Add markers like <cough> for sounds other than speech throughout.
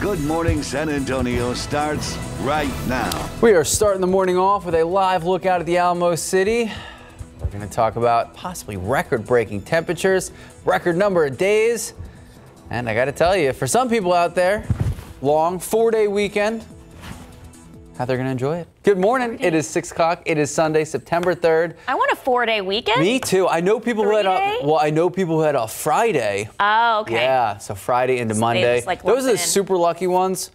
Good Morning San Antonio starts right now. We are starting the morning off with a live look out at the Alamo City. We're going to talk about possibly record breaking temperatures, record number of days. And I got to tell you, for some people out there, long four day weekend, how they're going to enjoy it. Good morning. It is 6 o'clock. It is Sunday, September 3rd. I want a four day weekend. Me too. I know people who had a, well, I know people who had a Friday. Oh, okay. Yeah, so Friday into they Monday. like, Those are the super lucky ones.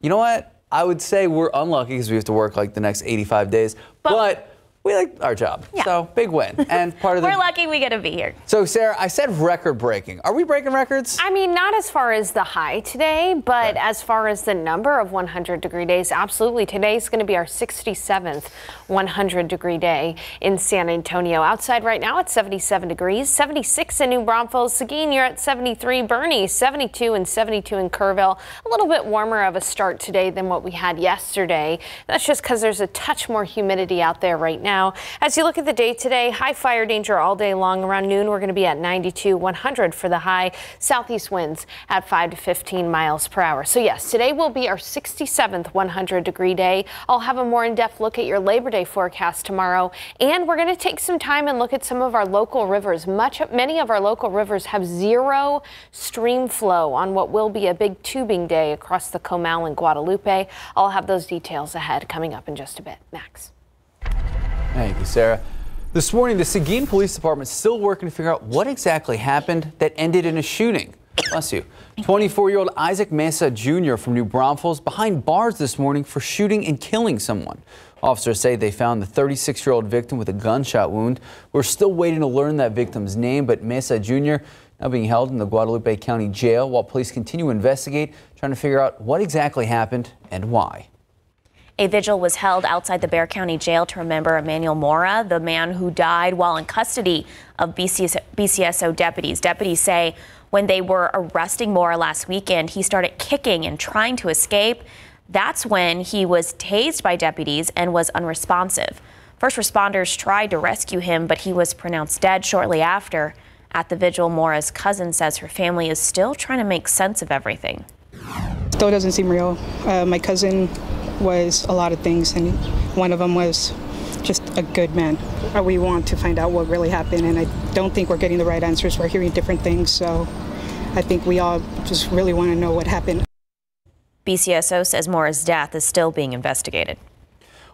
You know what? I would say we're unlucky because we have to work like the next 85 days. But, we like our job. Yeah. So big win. And part of <laughs> the We're lucky we get to be here. So Sarah, I said record breaking. Are we breaking records? I mean, not as far as the high today, but as far as the number of 100 degree days, absolutely. Today's going to be our 67th 100 degree day in San Antonio. Outside right now it's 77 degrees, 76 in New Braunfels. Seguin, you're at 73. Boerne, 72 and 72 in Kerrville. A little bit warmer of a start today than what we had yesterday. That's just because there's a touch more humidity out there right now. As you look at the day today, high fire danger all day long. Around noon, we're going to be at 92, 100 for the high. Southeast winds at 5 to 15 miles per hour. So, yes, today will be our 67th 100 degree day. I'll have a more in depth look at your Labor Day forecast tomorrow. And we're going to take some time and look at some of our local rivers. Much, many of our local rivers have zero stream flow on what will be a big tubing day across the Comal and Guadalupe. I'll have those details ahead coming up in just a bit. Max. Thank you, Sarah. This morning, the Seguin Police Department is still working to figure out what exactly happened that ended in a shooting. Bless you. 24-year-old Isaac Mesa Jr. from New Braunfels behind bars this morning for shooting and killing someone. Officers say they found the 36-year-old victim with a gunshot wound. We're still waiting to learn that victim's name, but Mesa Jr. now being held in the Guadalupe County Jail while police continue to investigate, trying to figure out what exactly happened and why. A vigil was held outside the Bexar County Jail to remember Emmanuel Mora, the man who died while in custody of BCS, BCSO deputies. Deputies say when they were arresting Mora last weekend, he started kicking and trying to escape. That's when he was tased by deputies and was unresponsive. First responders tried to rescue him, but he was pronounced dead shortly after. At the vigil, Mora's cousin says her family is still trying to make sense of everything. Still doesn't seem real. Uh, my cousin was a lot of things, and one of them was just a good man. Uh, We want to find out what really happened, and I don't think we're getting the right answers. We're hearing different things, so I think we all just really want to know what happened. BCSO says Mora's death is still being investigated.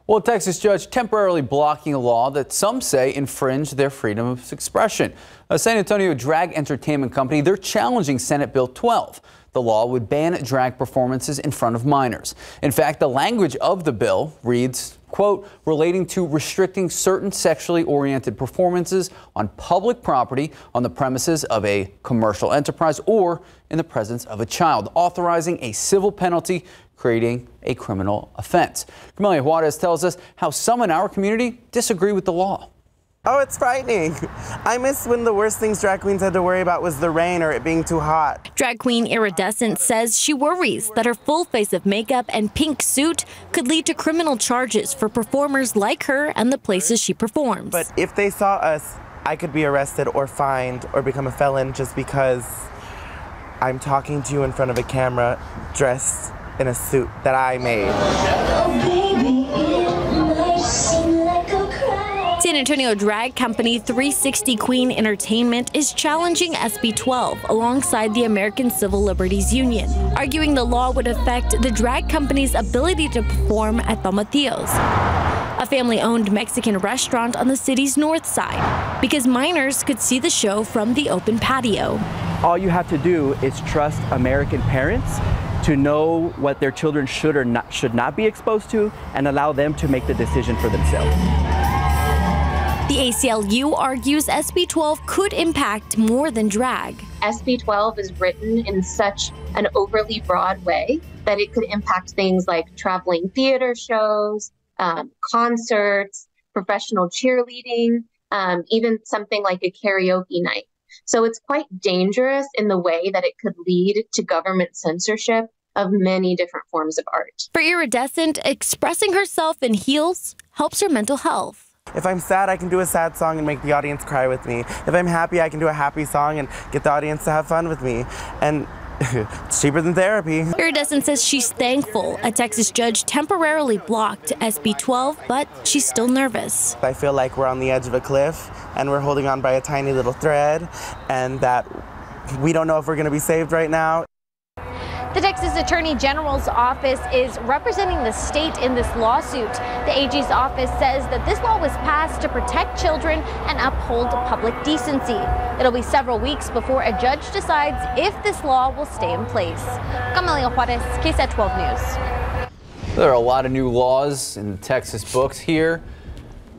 Well, a Texas judge temporarily blocking a law that some say infringed their freedom of expression. A San Antonio Drag Entertainment Company, they're challenging Senate Bill 12. The law would ban drag performances in front of minors. In fact, the language of the bill reads, quote, relating to restricting certain sexually oriented performances on public property on the premises of a commercial enterprise or in the presence of a child, authorizing a civil penalty creating a criminal offense. Camelia Juarez tells us how some in our community disagree with the law. Oh, it's frightening. <laughs> I miss when the worst things drag queens had to worry about was the rain or it being too hot. Drag queen Iridescent says she worries that her full face of makeup and pink suit could lead to criminal charges for performers like her and the places she performs. But if they saw us, I could be arrested or fined or become a felon just because I'm talking to you in front of a camera dressed in a suit that I made. San Antonio drag company 360 Queen Entertainment is challenging SB 12 alongside the American Civil Liberties Union, arguing the law would affect the drag company's ability to perform at Tomatillos, a family owned Mexican restaurant on the city's north side, because minors could see the show from the open patio. all you have to do is trust American parents to know what their children should or not should not be exposed to and allow them to make the decision for themselves. The ACLU argues SB 12 could impact more than drag. SB 12 is written in such an overly broad way that it could impact things like traveling theater shows, um, concerts, professional cheerleading, um, even something like a karaoke night. So it's quite dangerous in the way that it could lead to government censorship of many different forms of art. For Iridescent, expressing herself in heels helps her mental health. If I'm sad, I can do a sad song and make the audience cry with me. If I'm happy, I can do a happy song and get the audience to have fun with me. And <laughs> it's cheaper than therapy. Iridescent says she's thankful a Texas judge temporarily blocked SB 12, but she's still nervous. I feel like we're on the edge of a cliff and we're holding on by a tiny little thread, and that we don't know if we're going to be saved right now. The Texas Attorney General's office is representing the state in this lawsuit. The AG's office says that this law was passed to protect children and uphold public decency. It'll be several weeks before a judge decides if this law will stay in place. Camelia Juarez, KSAT 12 News. There are a lot of new laws in the Texas books here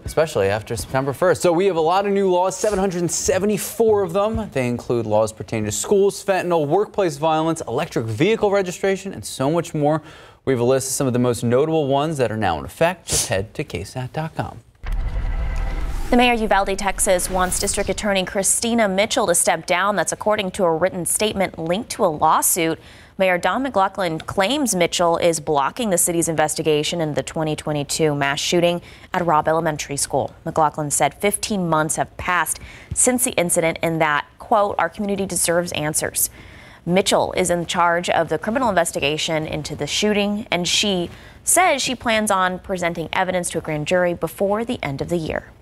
especially after September 1st. So we have a lot of new laws, 774 of them. They include laws pertaining to schools, fentanyl, workplace violence, electric vehicle registration, and so much more. We have a list of some of the most notable ones that are now in effect. Just head to ksat.com. The mayor of Uvalde, Texas wants District Attorney Christina Mitchell to step down. That's according to a written statement linked to a lawsuit. Mayor Don McLaughlin claims Mitchell is blocking the city's investigation into the 2022 mass shooting at Robb Elementary School. McLaughlin said 15 months have passed since the incident and that, quote, our community deserves answers. Mitchell is in charge of the criminal investigation into the shooting, and she says she plans on presenting evidence to a grand jury before the end of the year.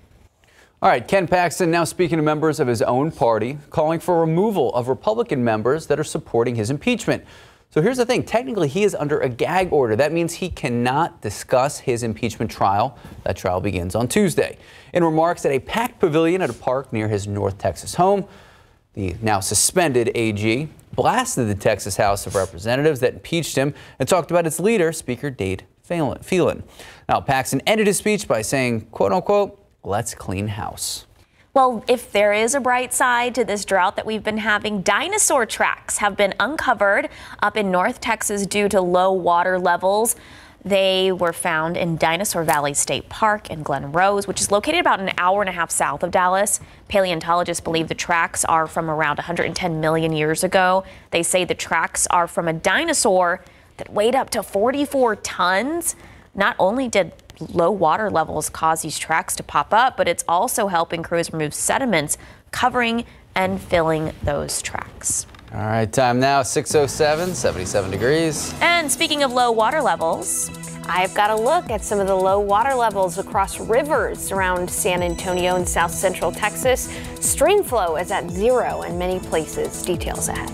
All right, Ken Paxton now speaking to members of his own party, calling for removal of Republican members that are supporting his impeachment. So here's the thing technically, he is under a gag order. That means he cannot discuss his impeachment trial. That trial begins on Tuesday. In remarks at a packed pavilion at a park near his North Texas home, the now suspended AG blasted the Texas House of Representatives that impeached him and talked about its leader, Speaker Dade Phelan. Now, Paxton ended his speech by saying, quote unquote, let's clean house. Well, if there is a bright side to this drought that we've been having, dinosaur tracks have been uncovered up in North Texas due to low water levels. They were found in Dinosaur Valley State Park in Glen Rose, which is located about an hour and a half south of Dallas. Paleontologists believe the tracks are from around 110 million years ago. They say the tracks are from a dinosaur that weighed up to 44 tons. Not only did low water levels cause these tracks to pop up, but it's also helping crews remove sediments, covering and filling those tracks. All right, time now 607, 77 degrees. And speaking of low water levels, I've got a look at some of the low water levels across rivers around San Antonio and south central Texas. Stream flow is at zero in many places. Details ahead.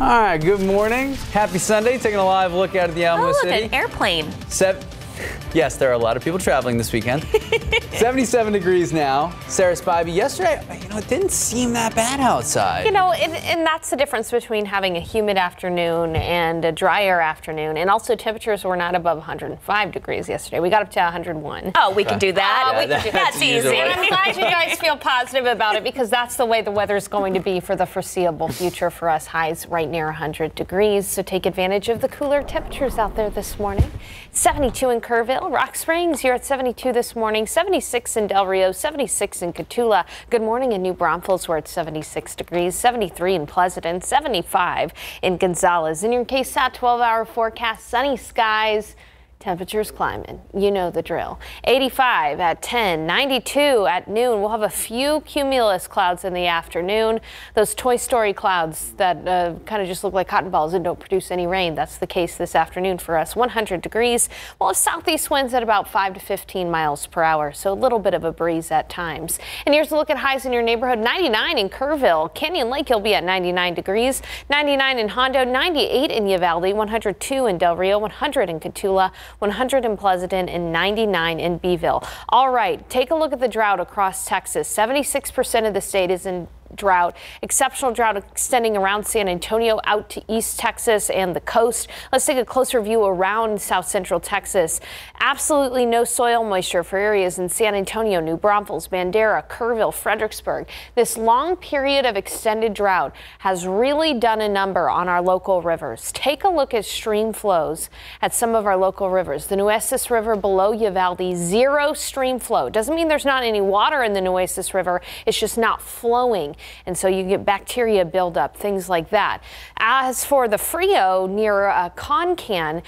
All right, good morning. Happy Sunday. Taking a live look out at the Alamo oh, look, City. an airplane. Seven. <laughs> Yes, there are a lot of people traveling this weekend. <laughs> 77 degrees now. Sarah Spivey, yesterday, you know, it didn't seem that bad outside. You know, and, and, that's the difference between having a humid afternoon and a drier afternoon. And also, temperatures were not above 105 degrees yesterday. We got up to 101. Oh, we can do that. Uh, we can do, that's, that's easy. And I'm glad you guys feel positive about it because that's the way the weather is going to be for the foreseeable future for us. Highs right near 100 degrees. So take advantage of the cooler temperatures out there this morning. 72 in Kerrville. Rock Springs, you're at 72 this morning, 76 in Del Rio, 76 in Cotulla. Good morning in New Braunfels, we're at 76 degrees, 73 in Pleasanton, 75 in Gonzales. In your KSAT 12 hour forecast, sunny skies. Temperatures climbing. You know the drill. 85 at 10, 92 at noon. We'll have a few cumulus clouds in the afternoon. Those Toy Story clouds that uh, kind of just look like cotton balls and don't produce any rain. That's the case this afternoon for us. 100 degrees. We'll southeast winds at about 5 to 15 miles per hour, so a little bit of a breeze at times. And here's a look at highs in your neighborhood. 99 in Kerrville. Canyon Lake, you'll be at 99 degrees. 99 in Hondo, 98 in Uvalde, 102 in Del Rio, 100 in Cotulla. 100 in Pleasanton, and 99 in Beeville. All right, take a look at the drought across Texas. 76% of the state is in drought. Exceptional drought extending around San Antonio out to East Texas and the coast. Let's take a closer view around South Central Texas. Absolutely no soil moisture for areas in San Antonio, New Braunfels, Bandera, Kerrville, Fredericksburg. This long period of extended drought has really done a number on our local rivers. Take a look at stream flows at some of our local rivers. The Nueces River below Uvalde, zero stream flow. Doesn't mean there's not any water in the Nueces River. It's just not flowing and so you get bacteria buildup, things like that. As for the Frio near uh, Concan,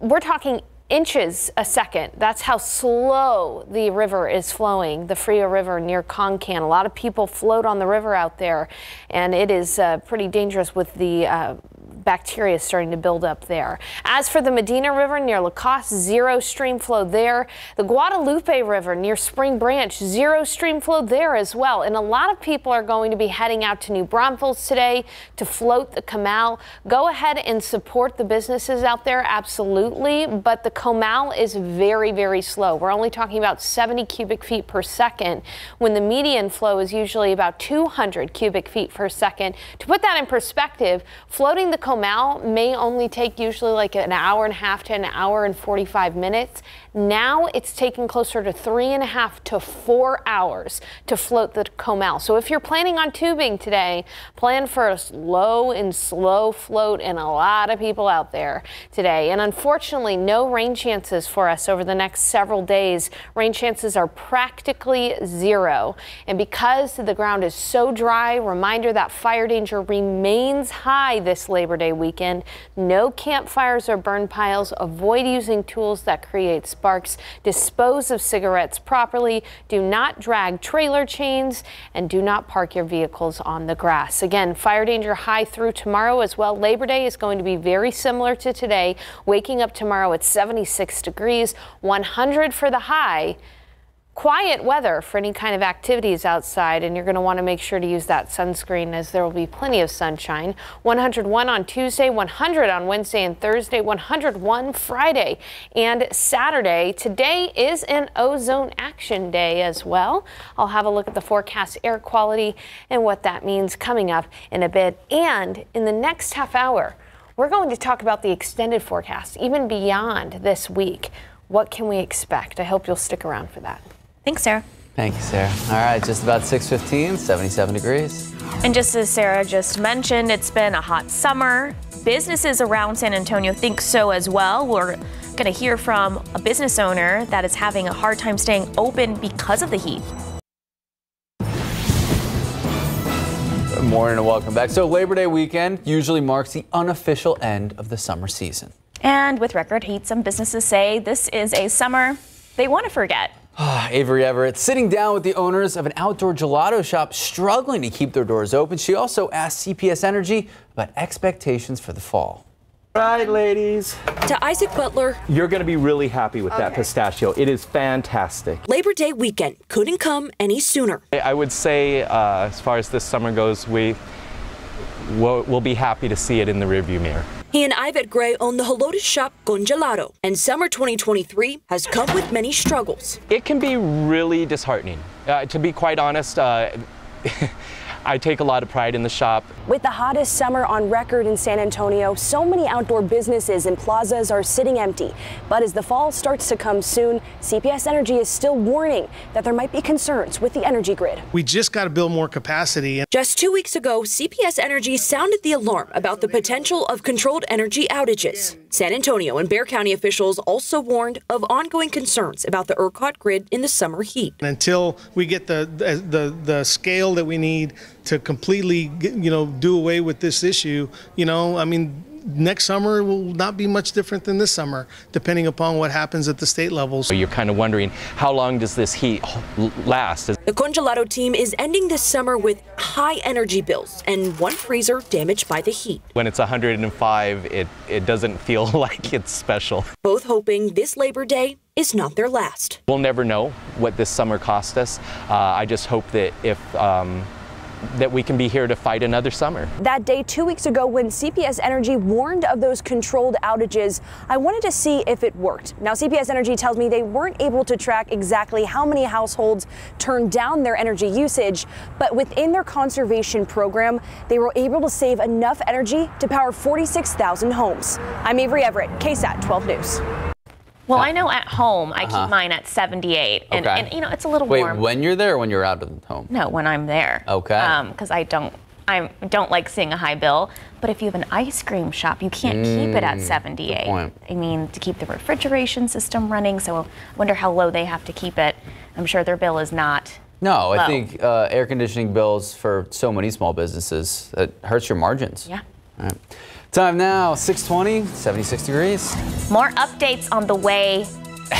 we're talking inches a second. That's how slow the river is flowing, the Frio River near Concan. A lot of people float on the river out there, and it is uh, pretty dangerous with the uh, bacteria is starting to build up there. As for the Medina River near Lacoste, zero stream flow there. The Guadalupe River near Spring Branch, zero stream flow there as well. And a lot of people are going to be heading out to New Braunfels today to float the Comal. Go ahead and support the businesses out there, absolutely. But the Comal is very, very slow. We're only talking about 70 cubic feet per second when the median flow is usually about 200 cubic feet per second. To put that in perspective, floating the Comal Comal may only take usually like an hour and a half to an hour and 45 minutes. Now it's taking closer to three and a half to four hours to float the Comal. So if you're planning on tubing today, plan for a slow and slow float and a lot of people out there today. And unfortunately, no rain chances for us over the next several days. Rain chances are practically zero. And because the ground is so dry, reminder that fire danger remains high this Labor Day weekend. No campfires or burn piles. Avoid using tools that create sparks. Dispose of cigarettes properly. Do not drag trailer chains and do not park your vehicles on the grass. Again, fire danger high through tomorrow as well. Labor Day is going to be very similar to today. Waking up tomorrow at 76 degrees, 100 for the high quiet weather for any kind of activities outside, and you're going to want to make sure to use that sunscreen as there will be plenty of sunshine. 101 on Tuesday, 100 on Wednesday and Thursday, 101 Friday and Saturday. Today is an ozone action day as well. I'll have a look at the forecast air quality and what that means coming up in a bit. And in the next half hour, we're going to talk about the extended forecast, even beyond this week. What can we expect? I hope you'll stick around for that. Thanks, Sarah. Thank you, Sarah. All right, just about 6:15, 77 degrees. And just as Sarah just mentioned, it's been a hot summer. Businesses around San Antonio think so as well. We're going to hear from a business owner that is having a hard time staying open because of the heat. Good morning and welcome back. So Labor Day weekend usually marks the unofficial end of the summer season. And with record heat, some businesses say this is a summer they want to forget. Avery Everett sitting down with the owners of an outdoor gelato shop struggling to keep their doors open. She also asked CPS Energy about expectations for the fall. All right, ladies. To Isaac Butler, you're going to be really happy with okay. that pistachio. It is fantastic. Labor Day weekend couldn't come any sooner. I would say, uh, as far as this summer goes, we we'll, we'll be happy to see it in the rearview mirror. He and Ivet Gray own the Helotes shop Congelato, and summer 2023 has come with many struggles. It can be really disheartening. Uh, to be quite honest, uh, <laughs> I take a lot of pride in the shop. With the hottest summer on record in San Antonio, so many outdoor businesses and plazas are sitting empty. But as the fall starts to come soon, CPS Energy is still warning that there might be concerns with the energy grid. We just got to build more capacity. Just two weeks ago, CPS Energy sounded the alarm about the potential of controlled energy outages. San Antonio and Bexar County officials also warned of ongoing concerns about the ERCOT grid in the summer heat. Until we get the, the, the scale that we need to completely, you know, do away with this issue, you know, I mean, next summer will not be much different than this summer, depending upon what happens at the state levels. So you're kind of wondering how long does this heat last? The Congelato team is ending this summer with high energy bills and one freezer damaged by the heat. When it's 105, it, it doesn't feel <laughs> like it's special. Both hoping this Labor Day is not their last. We'll never know what this summer cost us. Uh, I just hope that if um, that we can be here to fight another summer. That day two weeks ago when CPS Energy warned of those controlled outages, I wanted to see if it worked. Now CPS Energy tells me they weren't able to track exactly how many households turned down their energy usage, but within their conservation program, they were able to save enough energy to power 46,000 homes. I'm Avery Everett, KSAT 12 News. Well, I know at home I uh-huh. keep mine at 78, and, okay. and, you know it's a little Wait, warm. when you're there, or when you're out of the home? No, when I'm there. Okay. Because um, I don't, I don't like seeing a high bill. But if you have an ice cream shop, you can't mm, keep it at 78. I mean, to keep the refrigeration system running. So I wonder how low they have to keep it. I'm sure their bill is not. No, low. I think uh, air conditioning bills for so many small businesses it hurts your margins. Yeah. All right. Time now, 620, 76 degrees. More updates on the way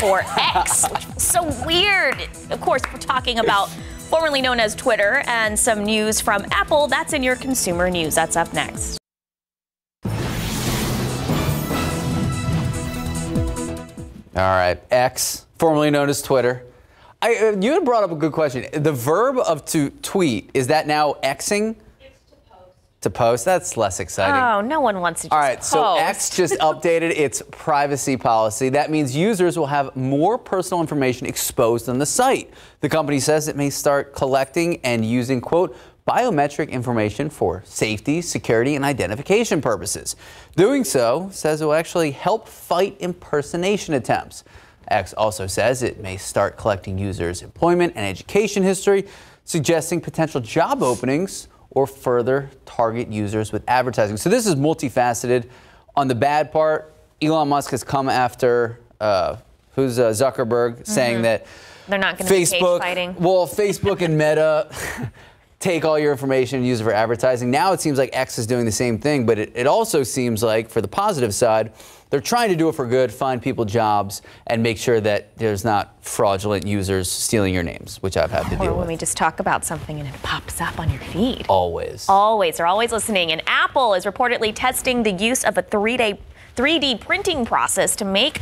for <laughs> X. so weird. Of course, we're talking about formerly known as Twitter and some news from Apple. That's in your consumer news. That's up next. All right, X, formerly known as Twitter. I, uh, you had brought up a good question. The verb of to tweet, is that now Xing? To post? That's less exciting. Oh, no one wants to just All right, so post. X just <laughs> updated its privacy policy. That means users will have more personal information exposed on the site. The company says it may start collecting and using, quote, biometric information for safety, security, and identification purposes. Doing so says it will actually help fight impersonation attempts. X also says it may start collecting users' employment and education history, suggesting potential job openings or further target users with advertising. So this is multifaceted. On the bad part, Elon Musk has come after uh, who's uh, Zuckerberg, saying Mhm. that They're not going to be Facebook, fighting. well, Facebook and Meta <laughs> take all your information and use it for advertising. Now it seems like X is doing the same thing, but it, it also seems like, for the positive side, they're trying to do it for good, find people jobs, and make sure that there's not fraudulent users stealing your names, which I've had to Or deal when we just talk about something and it pops up on your feed. Always. Always. They're always listening. And Apple is reportedly testing the use of a 3D 3D printing process to make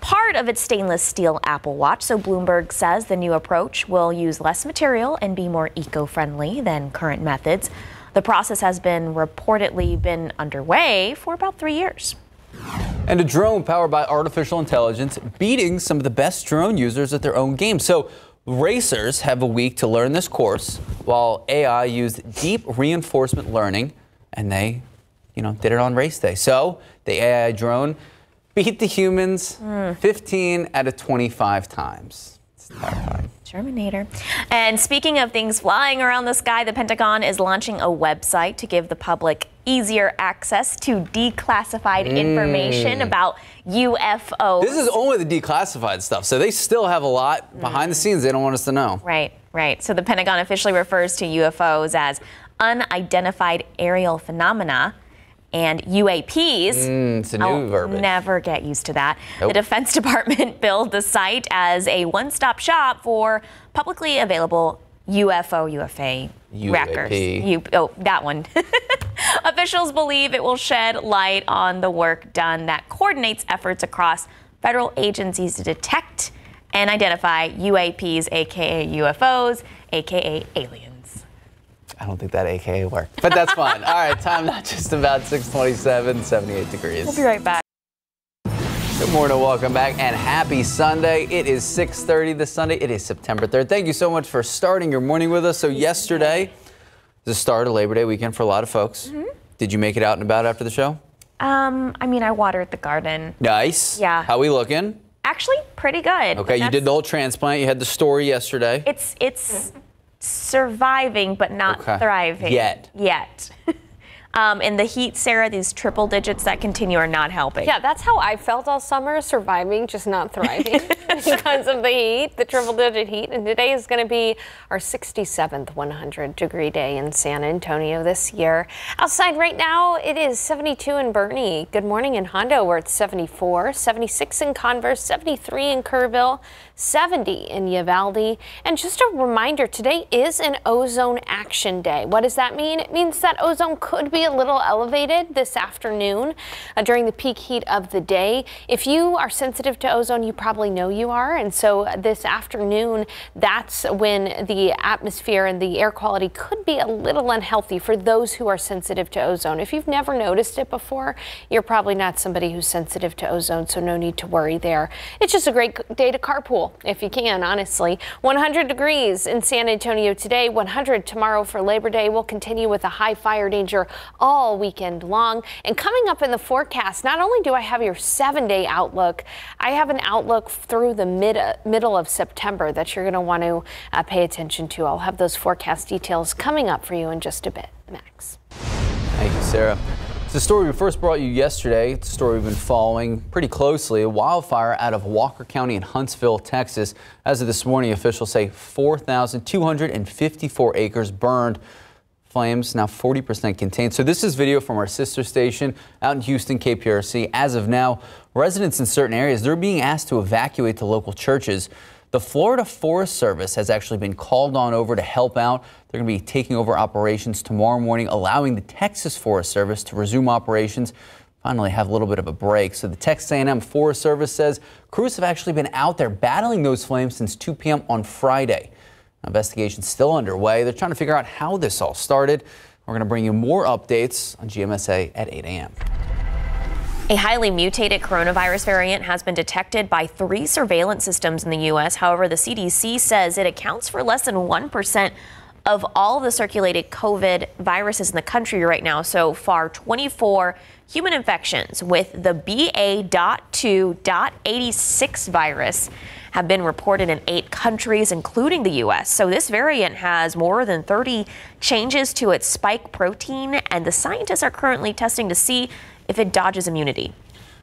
part of its stainless steel Apple Watch. So Bloomberg says the new approach will use less material and be more eco-friendly than current methods. The process has been reportedly been underway for about 3 years. And a drone powered by artificial intelligence beating some of the best drone users at their own game. So racers have a week to learn this course while AI used deep reinforcement learning and they, you know, did it on race day. So the AI drone beat the humans mm. 15 out of 25 times. It's terrifying. Terminator. And speaking of things flying around the sky, the Pentagon is launching a website to give the public easier access to declassified Mm. information about UFOs. This is only the declassified stuff. So they still have a lot behind the scenes they don't want us to know. Right, right. So the Pentagon officially refers to UFOs as unidentified aerial phenomena. And UAPs, Mm, it's a new I'll verbiage. never get used to that. Nope. The Defense <laughs> Department billed the site as a one-stop shop for publicly available UFO, UFA records. UAP. U- oh, that one. <laughs> Officials believe it will shed light on the work done that coordinates efforts across federal agencies to detect and identify UAPs, aka UFOs, aka aliens. I don't think that AKA worked, but that's fine. All right, time not just about 627, 78 degrees. We'll be right back. Good morning, welcome back, and happy Sunday. It is 6:30 this Sunday. It is September 3rd. Thank you so much for starting your morning with us. So yesterday, the start of Labor Day weekend for a lot of folks. Mm-hmm. Did you make it out and about after the show? Um, I mean, I watered the garden. Nice. Yeah. How we looking? Actually, pretty good. Okay, you did the whole transplant. You had the story yesterday. It's it's surviving, but not Okay. thriving Yet. Yet. <laughs> um, in the heat, Sarah, these triple digits that continue are not helping. Yeah, that's how I felt all summer, surviving, just not thriving <laughs> <laughs> because of the heat, the triple digit heat. And today is going to be our 67th 100 degree day in San Antonio this year. Outside right now, it is 72 in Boerne. Good morning in Hondo, where it's 74, 76 in Converse, 73 in Kerrville, 70 in Uvalde. And just a reminder, today is an ozone action day. What does that mean? It means that ozone could be a little elevated this afternoon uh, during the peak heat of the day. If you are sensitive to ozone, you probably know you are. And so uh, this afternoon, that's when the atmosphere and the air quality could be a little unhealthy for those who are sensitive to ozone. If you've never noticed it before, you're probably not somebody who's sensitive to ozone, so no need to worry there. It's just a great day to carpool if you can, honestly. 100 degrees in San Antonio today, 100 tomorrow for Labor Day. We'll continue with a high fire danger all weekend long. And coming up in the forecast, not only do I have your seven day outlook, I have an outlook through the mid, uh, middle of September that you're going to want to uh, pay attention to. I'll have those forecast details coming up for you in just a bit. Max. Thank you, Sarah. It's a story we first brought you yesterday. It's a story we've been following pretty closely. A wildfire out of Walker County in Huntsville, Texas. As of this morning, officials say 4,254 acres burned. Flames now 40% contained. So this is video from our sister station out in Houston, KPRC. As of now, residents in certain areas, they're being asked to evacuate to local churches. The Florida Forest Service has actually been called on over to help out. They're going to be taking over operations tomorrow morning, allowing the Texas Forest Service to resume operations. Finally, have a little bit of a break. So the Texas A&M Forest Service says crews have actually been out there battling those flames since 2 p.m. on Friday. Investigation's still underway. They're trying to figure out how this all started. We're going to bring you more updates on GMSA at 8 a.m. A highly mutated coronavirus variant has been detected by three surveillance systems in the U.S. However, the CDC says it accounts for less than 1% of all the circulated COVID viruses in the country right now. So far, 24 human infections with the BA.2.86 virus have been reported in eight countries, including the U.S. So this variant has more than 30 changes to its spike protein, and the scientists are currently testing to see if it dodges immunity.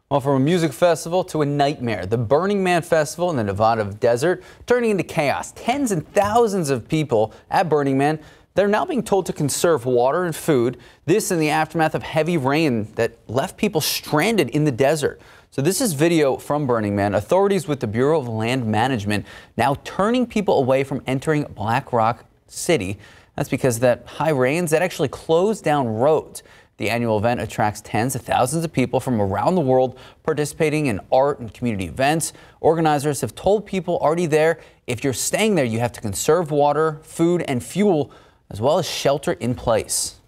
Well, from a music festival to a nightmare, the Burning Man Festival in the Nevada desert turning into chaos. Tens and thousands of people at Burning Man, they're now being told to conserve water and food. This in the aftermath of heavy rain that left people stranded in the desert. So this is video from Burning Man. Authorities with the Bureau of Land Management now turning people away from entering Black Rock City. That's because that high rains that actually closed down roads. The annual event attracts tens of thousands of people from around the world participating in art and community events. Organizers have told people already there if you're staying there, you have to conserve water, food, and fuel, as well as shelter in place.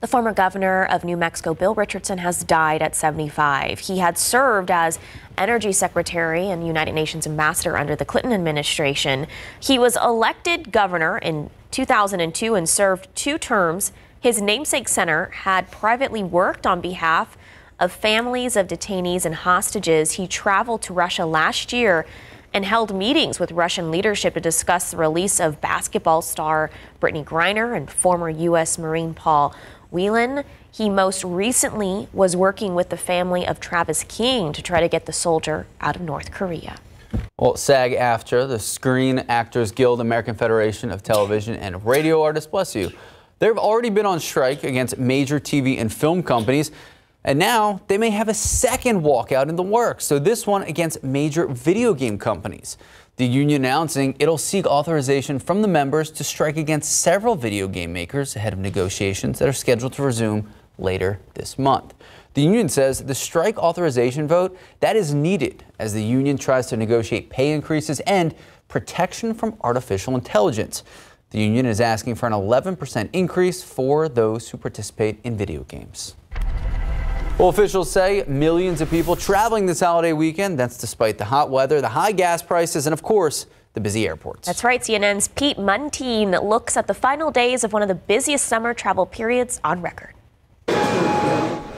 The former governor of New Mexico, Bill Richardson, has died at 75. He had served as energy secretary and United Nations ambassador under the Clinton administration. He was elected governor in 2002 and served two terms. His namesake center had privately worked on behalf of families of detainees and hostages. He traveled to Russia last year and held meetings with Russian leadership to discuss the release of basketball star Brittney Griner and former U.S. Marine Paul Whelan. He most recently was working with the family of Travis King to try to get the soldier out of North Korea. Well, SAG AFTRA, the Screen Actors Guild, American Federation of Television and Radio Artists, bless you. They've already been on strike against major TV and film companies. And now they may have a second walkout in the works. So this one against major video game companies. The union announcing it'll seek authorization from the members to strike against several video game makers ahead of negotiations that are scheduled to resume later this month. The union says the strike authorization vote that is needed as the union tries to negotiate pay increases and protection from artificial intelligence. The union is asking for an 11% increase for those who participate in video games. Well, officials say millions of people traveling this holiday weekend. That's despite the hot weather, the high gas prices, and of course, the busy airports. That's right. CNN's Pete Muntean looks at the final days of one of the busiest summer travel periods on record.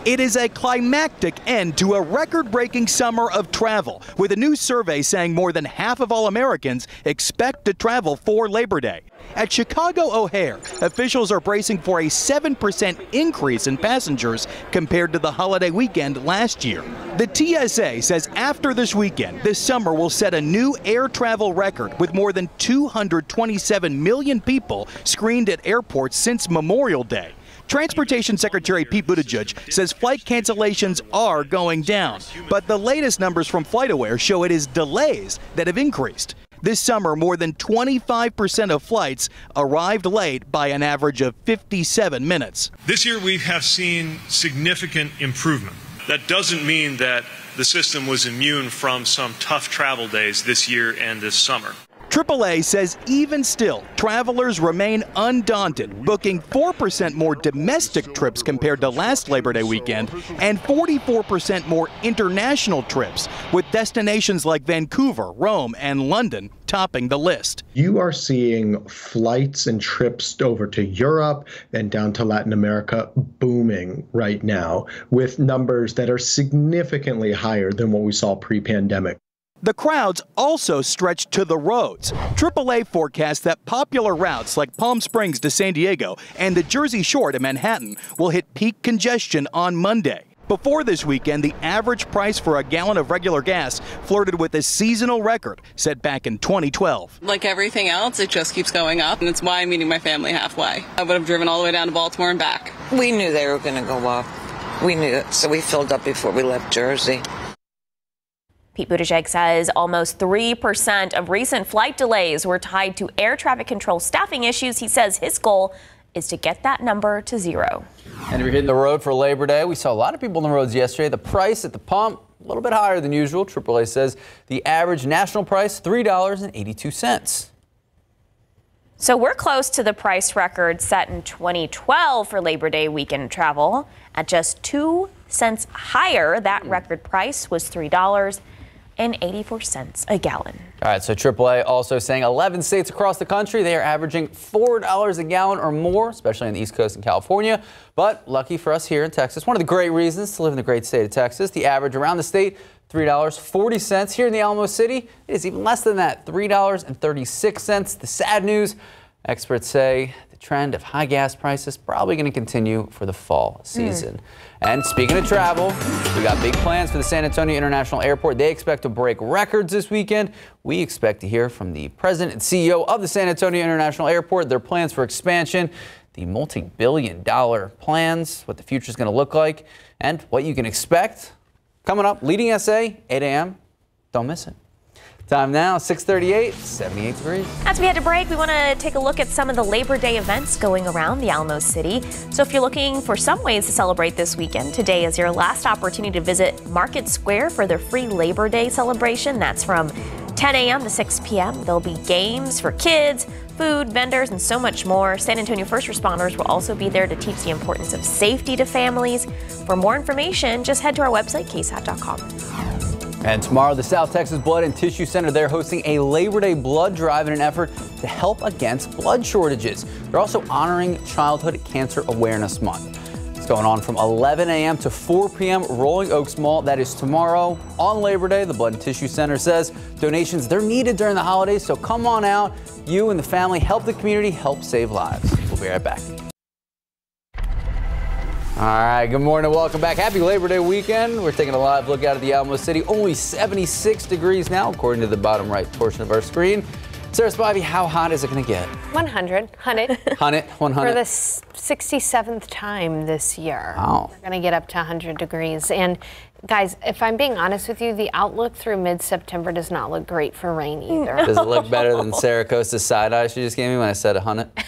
It is a climactic end to a record breaking summer of travel, with a new survey saying more than half of all Americans expect to travel for Labor Day. At Chicago O'Hare, officials are bracing for a 7% increase in passengers compared to the holiday weekend last year. The TSA says after this weekend, this summer will set a new air travel record with more than 227 million people screened at airports since Memorial Day. Transportation Secretary Pete Buttigieg says flight cancellations are going down, but the latest numbers from FlightAware show it is delays that have increased. This summer, more than 25% of flights arrived late by an average of 57 minutes. This year, we have seen significant improvement. That doesn't mean that the system was immune from some tough travel days this year and this summer. AAA says even still, travelers remain undaunted, booking 4% more domestic trips compared to last Labor Day weekend and 44% more international trips, with destinations like Vancouver, Rome, and London topping the list. You are seeing flights and trips over to Europe and down to Latin America booming right now with numbers that are significantly higher than what we saw pre pandemic. The crowds also stretched to the roads. AAA forecasts that popular routes like Palm Springs to San Diego and the Jersey Shore to Manhattan will hit peak congestion on Monday. Before this weekend, the average price for a gallon of regular gas flirted with a seasonal record set back in 2012. Like everything else, it just keeps going up, and it's why I'm meeting my family halfway. I would have driven all the way down to Baltimore and back. We knew they were going to go up. We knew it, so we filled up before we left Jersey. Pete Buttigieg says almost 3% of recent flight delays were tied to air traffic control staffing issues. He says his goal is to get that number to zero. And if you're hitting the road for Labor Day, we saw a lot of people on the roads yesterday. The price at the pump, a little bit higher than usual. AAA says the average national price, $3.82. So we're close to the price record set in 2012 for Labor Day weekend travel at just two cents higher. That record price was $3 and 84 cents a gallon. All right, so AAA also saying 11 states across the country, they are averaging $4 a gallon or more, especially on the East Coast and California. But lucky for us here in Texas, one of the great reasons to live in the great state of Texas, the average around the state, $3.40. Here in the Alamo City, it is even less than that, $3.36. The sad news, experts say trend of high gas prices probably going to continue for the fall season. Mm. And speaking of travel, we got big plans for the San Antonio International Airport. They expect to break records this weekend. We expect to hear from the president and CEO of the San Antonio International Airport, their plans for expansion, the multi-billion dollar plans, what the future is going to look like, and what you can expect. Coming up, leading SA, 8 a.m. Don't miss it. Time now, 638, 78 degrees. As we head to break, we want to take a look at some of the Labor Day events going around the Alamo City. So if you're looking for some ways to celebrate this weekend, today is your last opportunity to visit Market Square for their free Labor Day celebration. That's from 10 a.m. to 6 p.m. There'll be games for kids, food, vendors, and so much more. San Antonio first responders will also be there to teach the importance of safety to families. For more information, just head to our website, ksat.com. And tomorrow, the South Texas Blood and Tissue Center, they're hosting a Labor Day blood drive in an effort to help against blood shortages. They're also honoring Childhood Cancer Awareness Month. It's going on from 11 a.m. to 4 p.m. Rolling Oaks Mall. That is tomorrow on Labor Day. The Blood and Tissue Center says donations, they're needed during the holidays, so come on out. You and the family help the community, help save lives. We'll be right back. All right, good morning. Welcome back. Happy Labor Day weekend. We're taking a live look out of the Alamo City. Only 76 degrees now, according to the bottom right portion of our screen. Sarah Spivey, how hot is it going to get? 100. 100. <laughs> 100. 100. For the 67th time this year. Wow. We're going to get up to 100 degrees. And guys, if I'm being honest with you, the outlook through mid-September does not look great for rain either. Does it look better than <laughs> Sarah Costa's side eye she just gave me when I said 100? <laughs>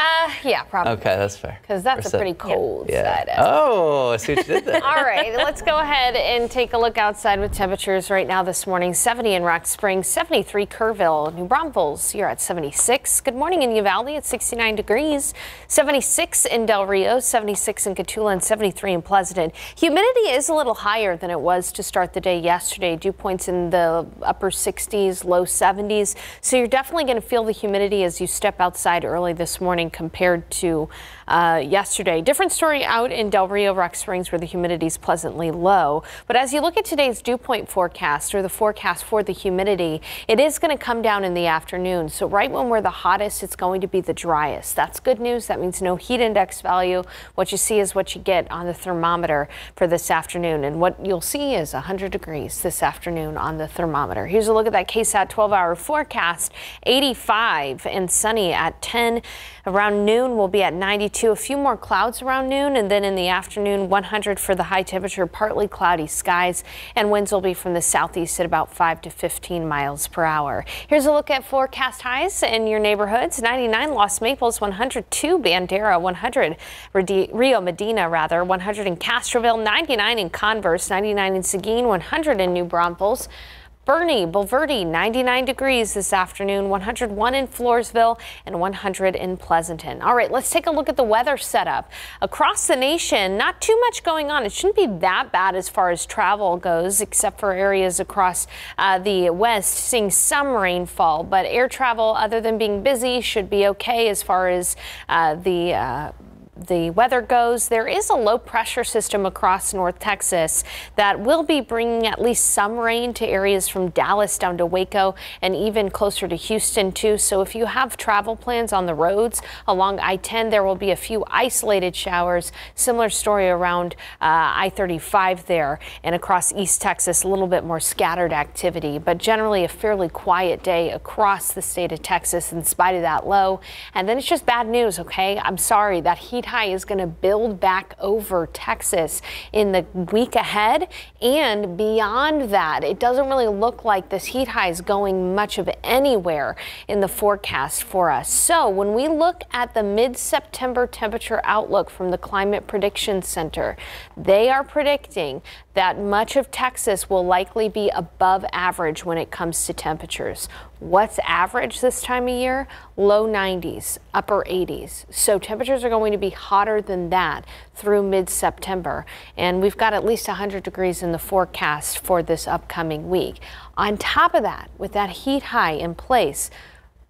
Uh, yeah, probably. Okay, that's fair. Because that's a pretty cold yeah. side. Oh, I see what you did there. <laughs> All right, let's go ahead and take a look outside with temperatures right now this morning. 70 in Rock Springs, 73 Kerrville, New Braunfels, you're at 76. Good morning in Uvalde at 69 degrees, 76 in Del Rio, 76 in Cotulla, and 73 in Pleasanton. Humidity is a little higher than it was to start the day yesterday. Dew points in the upper 60s, low 70s. So you're definitely going to feel the humidity as you step outside early this morning compared to uh, yesterday. Different story out in Del Rio, Rock Springs, where the humidity is pleasantly low. But as you look at today's dew point forecast or the forecast for the humidity, it is going to come down in the afternoon. So right when we're the hottest, it's going to be the driest. That's good news. That means no heat index value. What you see is what you get on the thermometer for this afternoon. And what you'll see is 100 degrees this afternoon on the thermometer. Here's a look at that KSAT 12 hour forecast 85 and sunny at 10. Around noon, we'll be at 92. A few more clouds around noon, and then in the afternoon, 100 for the high temperature, partly cloudy skies, and winds will be from the southeast at about 5 to 15 miles per hour. Here's a look at forecast highs in your neighborhoods. 99 Lost Maples, 102 Bandera, 100 Rio Medina, rather, 100 in Castroville, 99 in Converse, 99 in Seguin, 100 in New Braunfels. Boerne, Bulverde, 99 degrees this afternoon, 101 in Floresville and 100 in Pleasanton. All right, let's take a look at the weather setup. Across the nation, not too much going on. It shouldn't be that bad as far as travel goes, except for areas across uh, the west seeing some rainfall. But air travel, other than being busy, should be okay as far as uh, the uh, the weather goes, there is a low pressure system across North Texas that will be bringing at least some rain to areas from Dallas down to Waco and even closer to Houston, too. So if you have travel plans on the roads along I 10, there will be a few isolated showers. Similar story around uh, I 35 there and across East Texas, a little bit more scattered activity, but generally a fairly quiet day across the state of Texas in spite of that low. And then it's just bad news, okay? I'm sorry, that heat high is going to build back over Texas in the week ahead and beyond that. It doesn't really look like this heat high is going much of anywhere in the forecast for us. So when we look at the mid September temperature outlook from the Climate Prediction Center, they are predicting that much of Texas will likely be above average when it comes to temperatures. What's average this time of year? Low 90s, upper 80s. So temperatures are going to be hotter than that through mid September. And we've got at least 100 degrees in the forecast for this upcoming week. On top of that, with that heat high in place,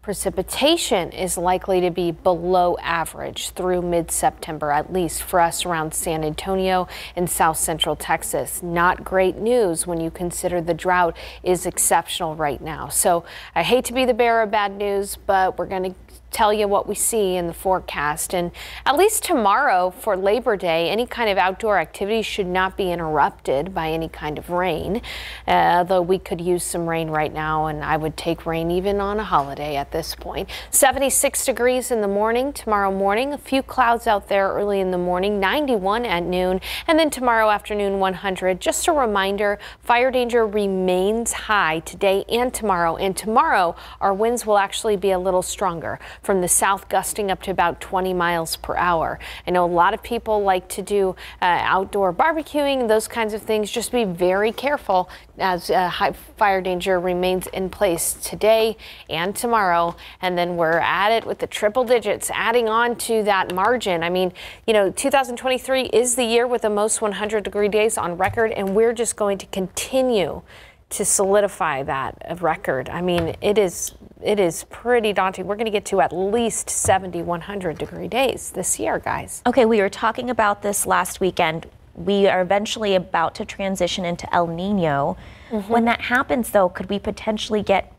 Precipitation is likely to be below average through mid September, at least for us around San Antonio and south central Texas. Not great news when you consider the drought is exceptional right now. So I hate to be the bearer of bad news, but we're going to tell you what we see in the forecast. And at least tomorrow for Labor Day, any kind of outdoor activity should not be interrupted by any kind of rain. Uh, though we could use some rain right now, and I would take rain even on a holiday at this point. 76 degrees in the morning tomorrow morning. A few clouds out there early in the morning, 91 at noon, and then tomorrow afternoon 100. Just a reminder, fire danger remains high today and tomorrow. And tomorrow, our winds will actually be a little stronger from the south gusting up to about 20 miles per hour. I know a lot of people like to do uh, outdoor barbecuing, those kinds of things. Just be very careful as uh, high fire danger remains in place today and tomorrow. And then we're at it with the triple digits, adding on to that margin. I mean, you know, 2023 is the year with the most 100 degree days on record, and we're just going to continue to solidify that record. I mean, it is it is pretty daunting. We're going to get to at least 70, 100 degree days this year, guys. Okay, we were talking about this last weekend. We are eventually about to transition into El Nino. Mm-hmm. When that happens, though, could we potentially get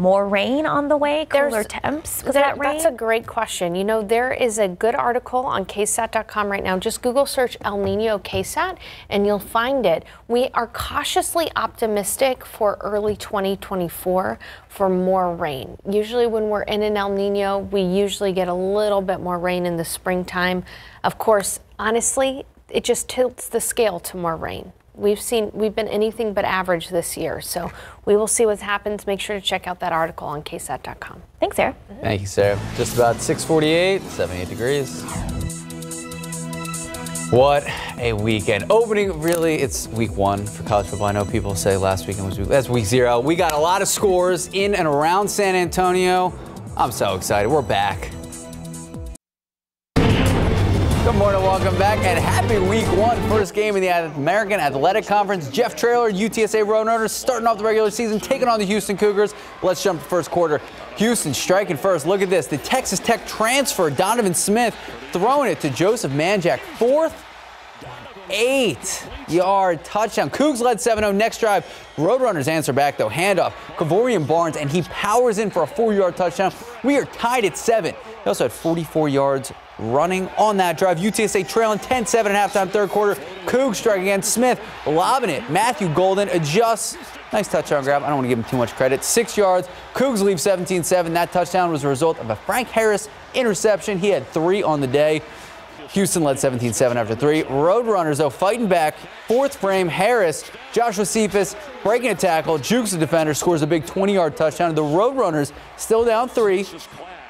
more rain on the way, cooler There's, temps because that, That's a great question. You know, there is a good article on KSAT.com right now. Just Google search El Nino KSAT and you'll find it. We are cautiously optimistic for early 2024 for more rain. Usually when we're in an El Nino, we usually get a little bit more rain in the springtime. Of course, honestly, it just tilts the scale to more rain we've seen we've been anything but average this year. So we will see what happens. Make sure to check out that article on ksat.com. Thanks, Sarah. Thank you, Sarah. Just about 648, 78 degrees. What a weekend. Opening, really, it's week one for college football. I know people say last weekend was week, that's week zero. We got a lot of scores in and around San Antonio. I'm so excited. We're back. Good morning, welcome back, and happy week one. First game in the American Athletic Conference. Jeff Traylor, UTSA Roadrunners, starting off the regular season, taking on the Houston Cougars. Let's jump to first quarter. Houston striking first. Look at this. The Texas Tech transfer, Donovan Smith, throwing it to Joseph Manjack. Fourth eight yard touchdown. Cougs led 7 0. Next drive, Roadrunners answer back though. Handoff, Kevorian Barnes, and he powers in for a four yard touchdown. We are tied at seven. He also had 44 yards running on that drive. UTSA trailing 10-7 at halftime, third quarter. Coug strike again. Smith lobbing it. Matthew Golden adjusts. Nice touchdown grab. I don't want to give him too much credit. Six yards. Cougs leave 17-7. That touchdown was a result of a Frank Harris interception. He had three on the day. Houston led 17-7 after three. Roadrunners, though, fighting back. Fourth frame, Harris, Joshua Cephas breaking a tackle, jukes the defender, scores a big 20-yard touchdown. The Roadrunners still down three.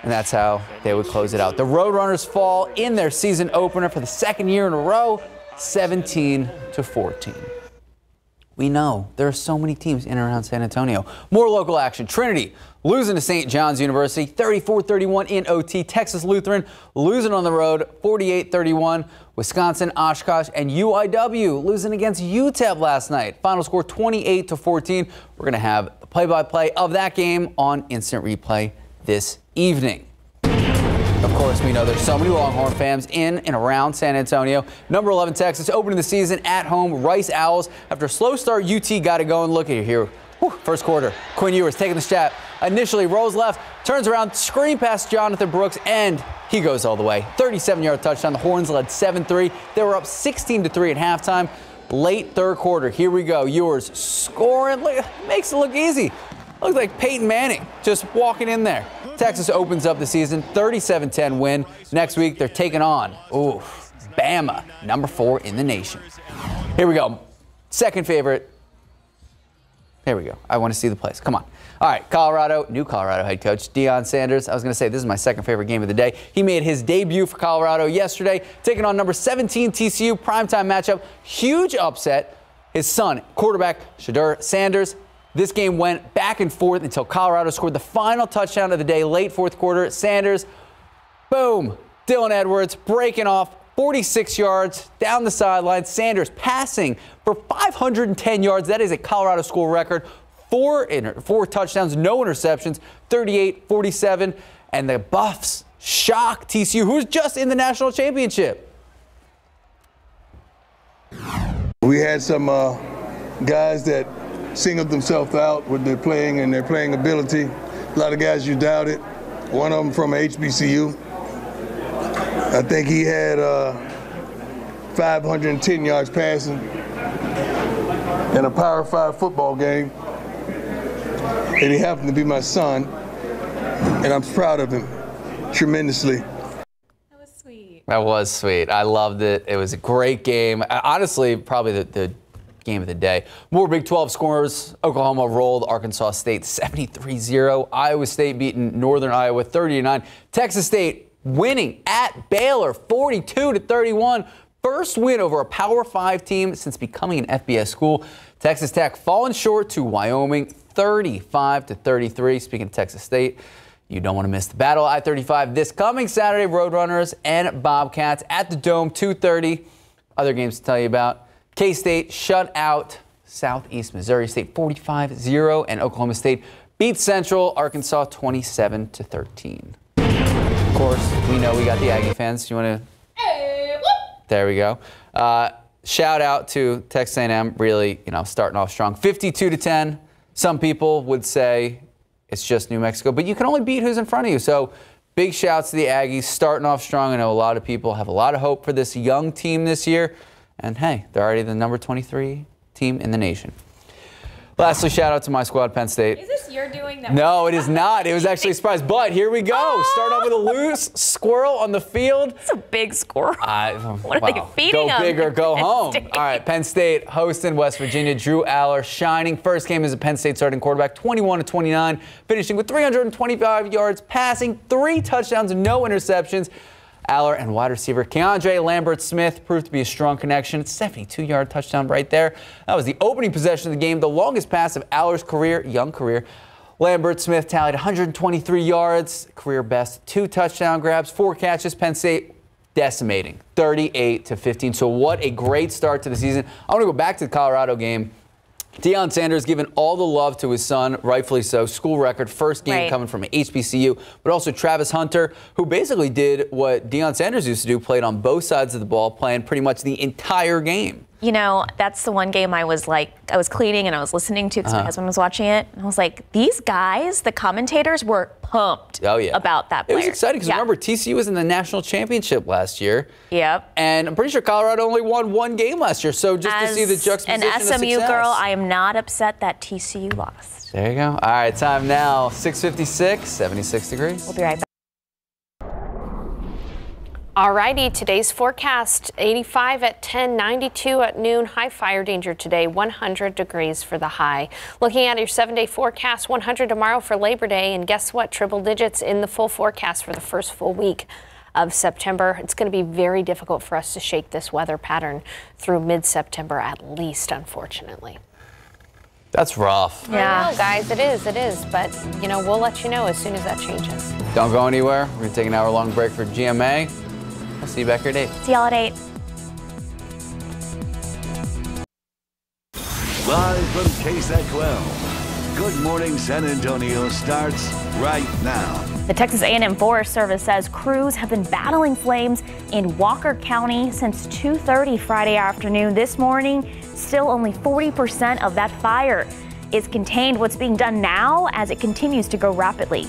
And that's how they would close it out. The Roadrunners fall in their season opener for the second year in a row, 17 to 14. We know there are so many teams in and around San Antonio. More local action. Trinity losing to St. John's University 34-31 in OT. Texas Lutheran losing on the road 48-31. Wisconsin, Oshkosh, and UIW losing against UTEP last night. Final score 28 to 14. We're going to have the play-by-play of that game on instant replay this evening. Of course, we know there's so many Longhorn fans in and around San Antonio. Number 11 Texas opening the season at home. Rice Owls. After a slow start, UT got it going. Look at here. Whew, first quarter. Quinn Ewers taking the shot. Initially rolls left, turns around, screen past Jonathan Brooks, and he goes all the way. 37-yard touchdown. The Horns led 7-3. They were up 16-3 at halftime. Late third quarter. Here we go. Ewers scoring. Makes it look easy. Looks like Peyton Manning just walking in there. Texas opens up the season 37-10 win. Next week they're taking on, ooh, Bama, number four in the nation. Here we go. Second favorite. Here we go. I want to see the place. Come on. All right, Colorado, new Colorado head coach, Deion Sanders. I was going to say this is my second favorite game of the day. He made his debut for Colorado yesterday, taking on number 17 TCU, primetime matchup. Huge upset. His son, quarterback Shedeur Sanders, this game went back and forth until Colorado scored the final touchdown of the day, late fourth quarter. Sanders, boom, Dylan Edwards breaking off 46 yards down the sideline. Sanders passing for 510 yards. That is a Colorado school record. Four, four touchdowns, no interceptions, 38 47. And the Buffs shock TCU, who's just in the national championship. We had some uh, guys that singled themselves out with their playing and their playing ability. A lot of guys you doubted. One of them from HBCU. I think he had uh, 510 yards passing in a Power 5 football game. And he happened to be my son. And I'm proud of him tremendously. That was sweet. I loved it. It was a great game. Honestly, probably the, the game of the day. More Big 12 scores. Oklahoma rolled Arkansas State 73-0. Iowa State beating Northern Iowa 30-9. Texas State winning at Baylor 42-31. First win over a Power 5 team since becoming an FBS school. Texas Tech falling short to Wyoming 35 33. Speaking of Texas State, you don't want to miss the battle I-35 this coming Saturday. Roadrunners and Bobcats at the Dome 2:30. Other games to tell you about. K-State shut out Southeast Missouri State 45-0 and Oklahoma State beat Central Arkansas 27 to 13. Of course, we know we got the Aggie fans. You want to? There we go. Uh, shout out to Texas A&M, really, you know, starting off strong, 52 to 10. Some people would say it's just New Mexico, but you can only beat who's in front of you. So big shouts to the Aggies, starting off strong. I know a lot of people have a lot of hope for this young team this year. And hey, they're already the number 23 team in the nation. Lastly, shout out to my squad, Penn State. Is this your doing that? No, it is not. It was actually a surprise. But here we go. Oh! Start off with a loose squirrel on the field. It's a big squirrel. I, <laughs> What are they feeding Go big or go Penn home. State. All right, Penn State hosting West Virginia. Drew Allar shining. First game as a Penn State starting quarterback, 21 to 29, finishing with 325 yards passing, three touchdowns, and no interceptions. Allar and wide receiver Keandre Lambert Smith proved to be a strong connection. 72 yard touchdown right there. That was the opening possession of the game, the longest pass of Allar's career, young career. Lambert Smith tallied 123 yards, career best, two touchdown grabs, four catches. Penn State decimating 38 to 15. So what a great start to the season. I want to go back to the Colorado game. Deion Sanders giving all the love to his son, rightfully so. School record, first game Right. coming from HBCU, but also Travis Hunter, who basically did what Deion Sanders used to do, played on both sides of the ball, playing pretty much the entire game. You know, that's the one game I was like, I was cleaning and I was listening to because my Uh-huh. husband was watching it. And I was like, these guys, the commentators were pumped Oh yeah, about that It was exciting because Yeah. remember TCU was in the national championship last year. Yep. And I'm pretty sure Colorado only won one game last year. So just to see the As juxtaposition an SMU girl, I am not upset that TCU lost. There you go. All right, time now 6:56, 76 degrees. We'll be right back. Alrighty, today's forecast 85 at 10, 92 at noon, high fire danger today, 100 degrees for the high. Looking at your seven day forecast, 100 tomorrow for Labor Day, and guess what? Triple digits in the full forecast for the first full week of September. It's going to be very difficult for us to shake this weather pattern through mid September at least, unfortunately. That's rough. Yeah, guys, it is, it is, but you know, we'll let you know as soon as that changes. Don't go anywhere. We're gonna take an hour long break for GMA. I'll see you back here at 8. See y'all at 8. Live from KSAT 12. Good Morning San Antonio starts right now. The Texas A&M Forest Service says crews have been battling flames in Walker County since 2:30 Friday afternoon. This morning, still only 40% of that fire is contained. What's being done now as it continues to grow rapidly?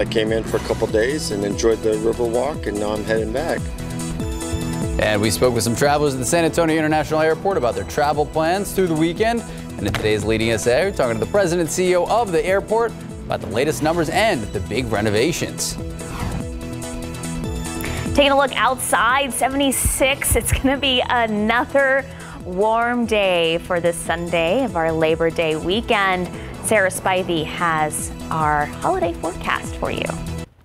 I came in for a couple days and enjoyed the river walk, and now I'm heading back. And we spoke with some travelers at the San Antonio International Airport about their travel plans through the weekend. And in today's Leading SA, we're talking to the president and CEO of the airport about the latest numbers and the big renovations. Taking a look outside, 76. It's going to be another warm day for this Sunday of our Labor Day weekend. Sarah Spivey has our holiday forecast for you.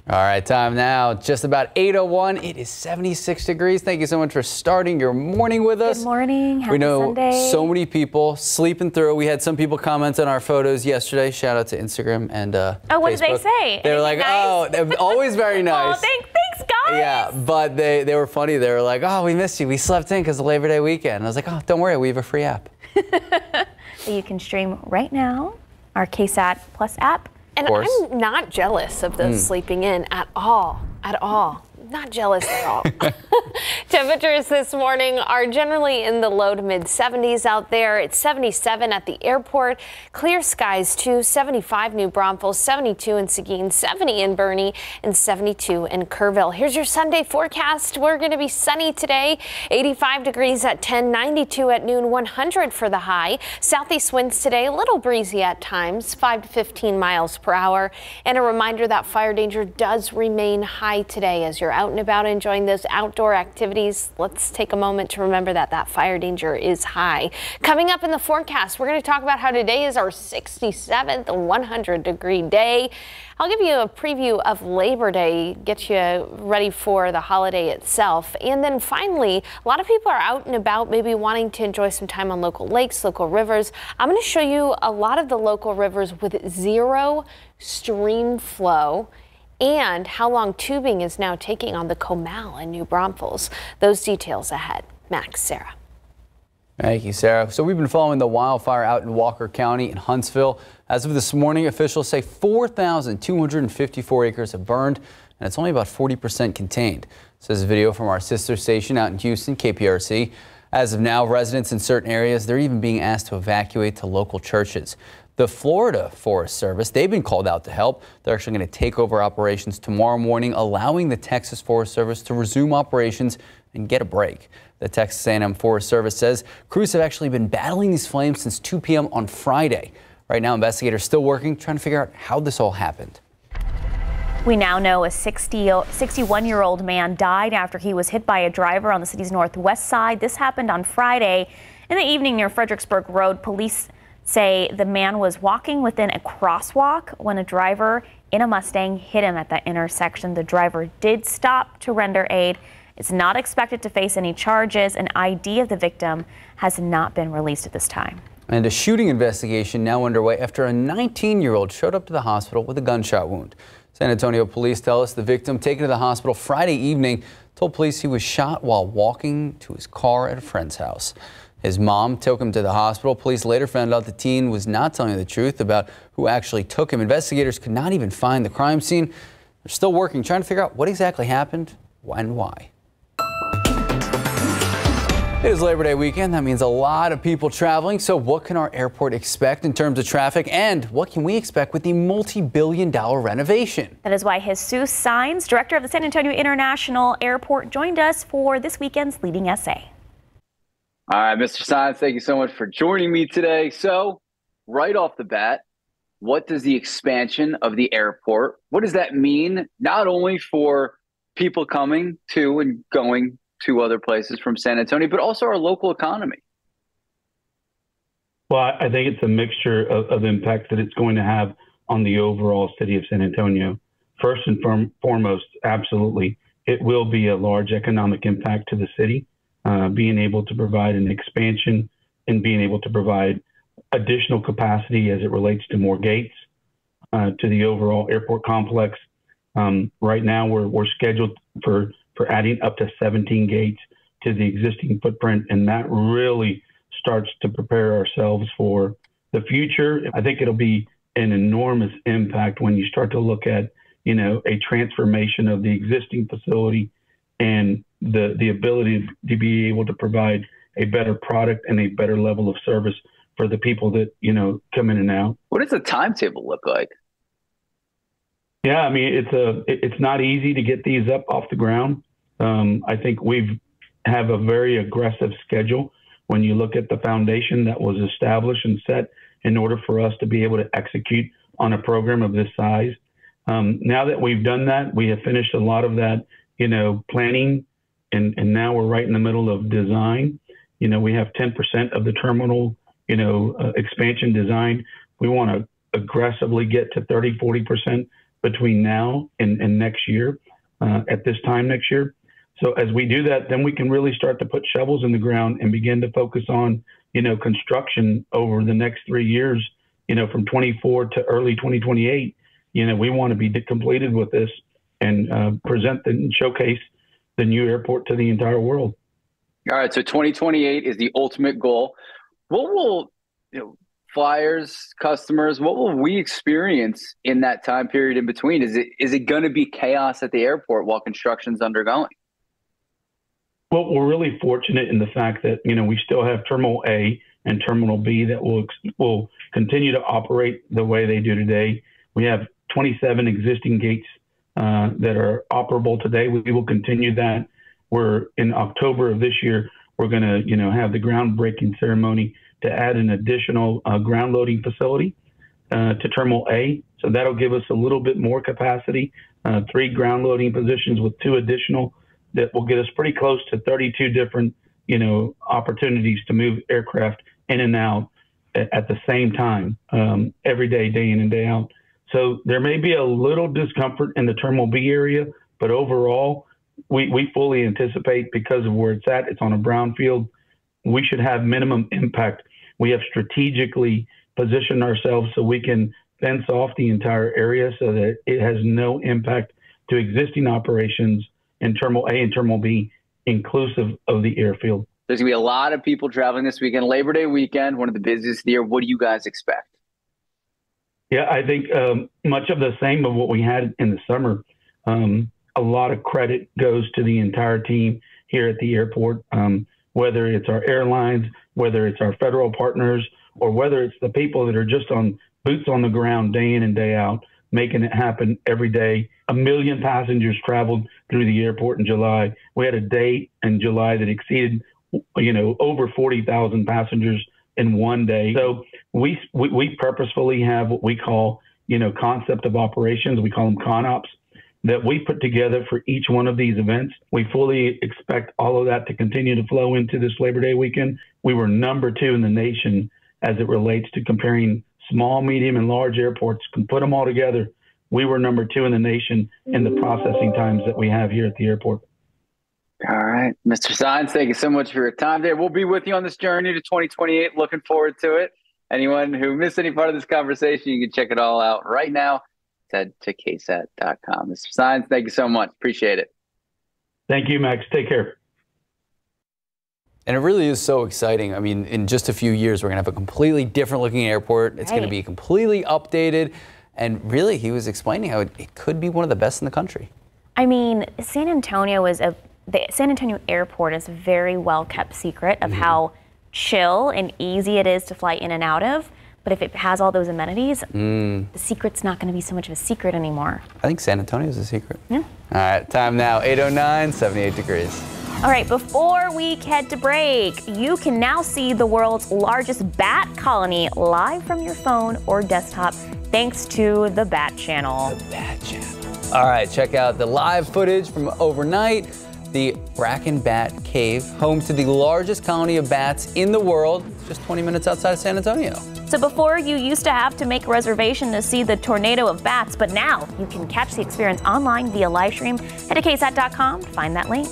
All right, time now, just about 8.01. It is 76 degrees. Thank you so much for starting your morning with us. Good morning. Happy we know Sunday. so many people sleeping through. We had some people comment on our photos yesterday. Shout out to Instagram and uh, Oh, what did they say? They were like, nice? oh, they're always very <laughs> nice. Oh, thank, thanks, guys. Yeah, but they, they were funny. They were like, oh, we missed you. We slept in because of Labor Day weekend. And I was like, oh, don't worry. We have a free app. <laughs> you can stream right now, our KSAT Plus app. And. I'm not jealous of those Mm. sleeping in at all. At all. Not jealous at all. <laughs> Temperatures this morning are generally in the low to mid 70s out there. It's 77 at the airport. Clear skies too. 75 New Braunfels, 72 in Seguin, 70 in Boerne, and 72 in Kerrville. Here's your Sunday forecast. We're going to be sunny today. 85 degrees at 10, 92 at noon, 100 for the high. Southeast winds today, a little breezy at times, 5 to 15 miles per hour. And a reminder that fire danger does remain high today as you're out and about enjoying those outdoor activities. Let's take a moment to remember that that fire danger is high. Coming up in the forecast, we're going to talk about how today is our 67th 100 degree day. I'll give you a preview of Labor Day, get you ready for the holiday itself. And then finally, a lot of people are out and about, maybe wanting to enjoy some time on local lakes, local rivers. I'm going to show you a lot of the local rivers with zero stream flow and how long tubing is now taking on the Comal and New Braunfels. Those details ahead. Max, Sarah. Thank you, Sarah. So we've been following the wildfire out in Walker County in Huntsville. As of this morning, officials say 4,254 acres have burned, and it's only about 40% contained. This is a video from our sister station out in Houston, KPRC. As of now, residents in certain areas, they're even being asked to evacuate to local churches. The Florida Forest Service, they've been called out to help. They're actually going to take over operations tomorrow morning, allowing the Texas Forest Service to resume operations and get a break. The Texas A&M Forest Service says crews have actually been battling these flames since 2 p.m. on Friday. Right now, investigators still working, trying to figure out how this all happened. We now know a 60, 61 year old man died after he was hit by a driver on the city's northwest side. This happened on Friday in the evening near Fredericksburg Road. Police say the man was walking within a crosswalk when a driver in a Mustang hit him at that intersection. The driver did stop to render aid. It's not expected to face any charges. An ID of the victim has not been released at this time. And a shooting investigation now underway after a 19 year old showed up to the hospital with a gunshot wound. San Antonio police tell us the victim taken to the hospital Friday evening told police he was shot while walking to his car at a friend's house. His mom took him to the hospital. Police later found out the teen was not telling the truth about who actually took him. Investigators could not even find the crime scene. They're still working, trying to figure out what exactly happened and why. It is Labor Day weekend. That means a lot of people traveling. So what can our airport expect in terms of traffic? And what can we expect with the multi-billion dollar renovation? That is why Jesus Saenz, director of the San Antonio International Airport, joined us for this weekend's Leading SA. All right, Mr. Saenz, thank you so much for joining me today. So, right off the bat, what does the expansion of the airport, what does that mean not only for people coming to and going to other places from San Antonio, but also our local economy? Well, I think it's a mixture of, of impacts that it's going to have on the overall city of San Antonio. First and form, foremost, absolutely, it will be a large economic impact to the city, uh, being able to provide an expansion and being able to provide additional capacity as it relates to more gates uh, to the overall airport complex. Um, right now, we're, we're scheduled for, for adding up to 17 gates to the existing footprint, and that really starts to prepare ourselves for the future. I think it'll be an enormous impact when you start to look at you know, a transformation of the existing facility and the the ability to be able to provide a better product and a better level of service for the people that you know come in and out. What does the timetable look like? Yeah, I mean it's a it's not easy to get these up off the ground. Um, I think we've have a very aggressive schedule when you look at the foundation that was established and set in order for us to be able to execute on a program of this size. Um, now that we've done that, we have finished a lot of that, you know, planning, and and now we're right in the middle of design. You know, we have 10% of the terminal, you know, uh, expansion design. We want to aggressively get to 30, 40% between now and, and next year, uh, at this time next year. So as we do that, then we can really start to put shovels in the ground and begin to focus on, you know, construction over the next three years, you know, from 24 to early 2028. You know, we want to be completed with this and uh, present and showcase the new airport to the entire world. All right, so 2028 is the ultimate goal. What will you know, flyers, customers, what will we experience in that time period in between? Is it is it going to be chaos at the airport while construction's undergoing? Well, we're really fortunate in the fact that you know we still have Terminal A and Terminal B that will will continue to operate the way they do today. We have 27 existing gates uh, that are operable today. We will continue that. We're in October of this year. We're going to you know have the groundbreaking ceremony to add an additional uh, ground loading facility uh, to Terminal A. So that'll give us a little bit more capacity, uh, three ground loading positions with two additional that will get us pretty close to 32 different, you know, opportunities to move aircraft in and out at, the same time, um, every day, day in and day out. So there may be a little discomfort in the Terminal B area, but overall, we, we fully anticipate because of where it's at, it's on a brownfield. We should have minimum impact. We have strategically positioned ourselves so we can fence off the entire area so that it has no impact to existing operations in Terminal A and Terminal B, inclusive of the airfield. There's going to be a lot of people traveling this weekend. Labor Day weekend, one of the busiest of the year. What do you guys expect? Yeah, I think um, much of the same of what we had in the summer. Um, a lot of credit goes to the entire team here at the airport, um, whether it's our airlines, whether it's our federal partners, or whether it's the people that are just on boots on the ground day in and day out, making it happen every day. A million passengers traveled through the airport in July. We had a day in July that exceeded, you know, over 40,000 passengers in one day. So we, we, we purposefully have what we call, you know, concept of operations. We call them ConOps that we put together for each one of these events. We fully expect all of that to continue to flow into this Labor Day weekend. We were number two in the nation as it relates to comparing small, medium, and large airports. Can put them all together. We were number two in the nation in the processing times that we have here at the airport. All right, Mr. Saenz, thank you so much for your time there. We'll be with you on this journey to 2028. Looking forward to it. Anyone who missed any part of this conversation, you can check it all out right now. Head to ksat.com. Mr. Saenz, thank you so much. Appreciate it. Thank you, Max. Take care. And it really is so exciting. I mean, in just a few years, we're going to have a completely different looking airport. It's right. going to be completely updated. And really, he was explaining how it, it, could be one of the best in the country. I mean, San Antonio is a, the San Antonio airport is a very well kept secret of mm-hmm. how chill and easy it is to fly in and out of. But if it has all those amenities, mm. the secret's not going to be so much of a secret anymore. I think San Antonio is a secret. Yeah. All right, time now 809, 78 degrees. All right, before we head to break, you can now see the world's largest bat colony live from your phone or desktop thanks to the Bat Channel. The Bat Channel. All right, check out the live footage from overnight. The Bracken Bat Cave, home to the largest colony of bats in the world, just 20 minutes outside of San Antonio. So before you used to have to make a reservation to see the tornado of bats, but now you can catch the experience online via live stream. Head to ksat.com to find that link.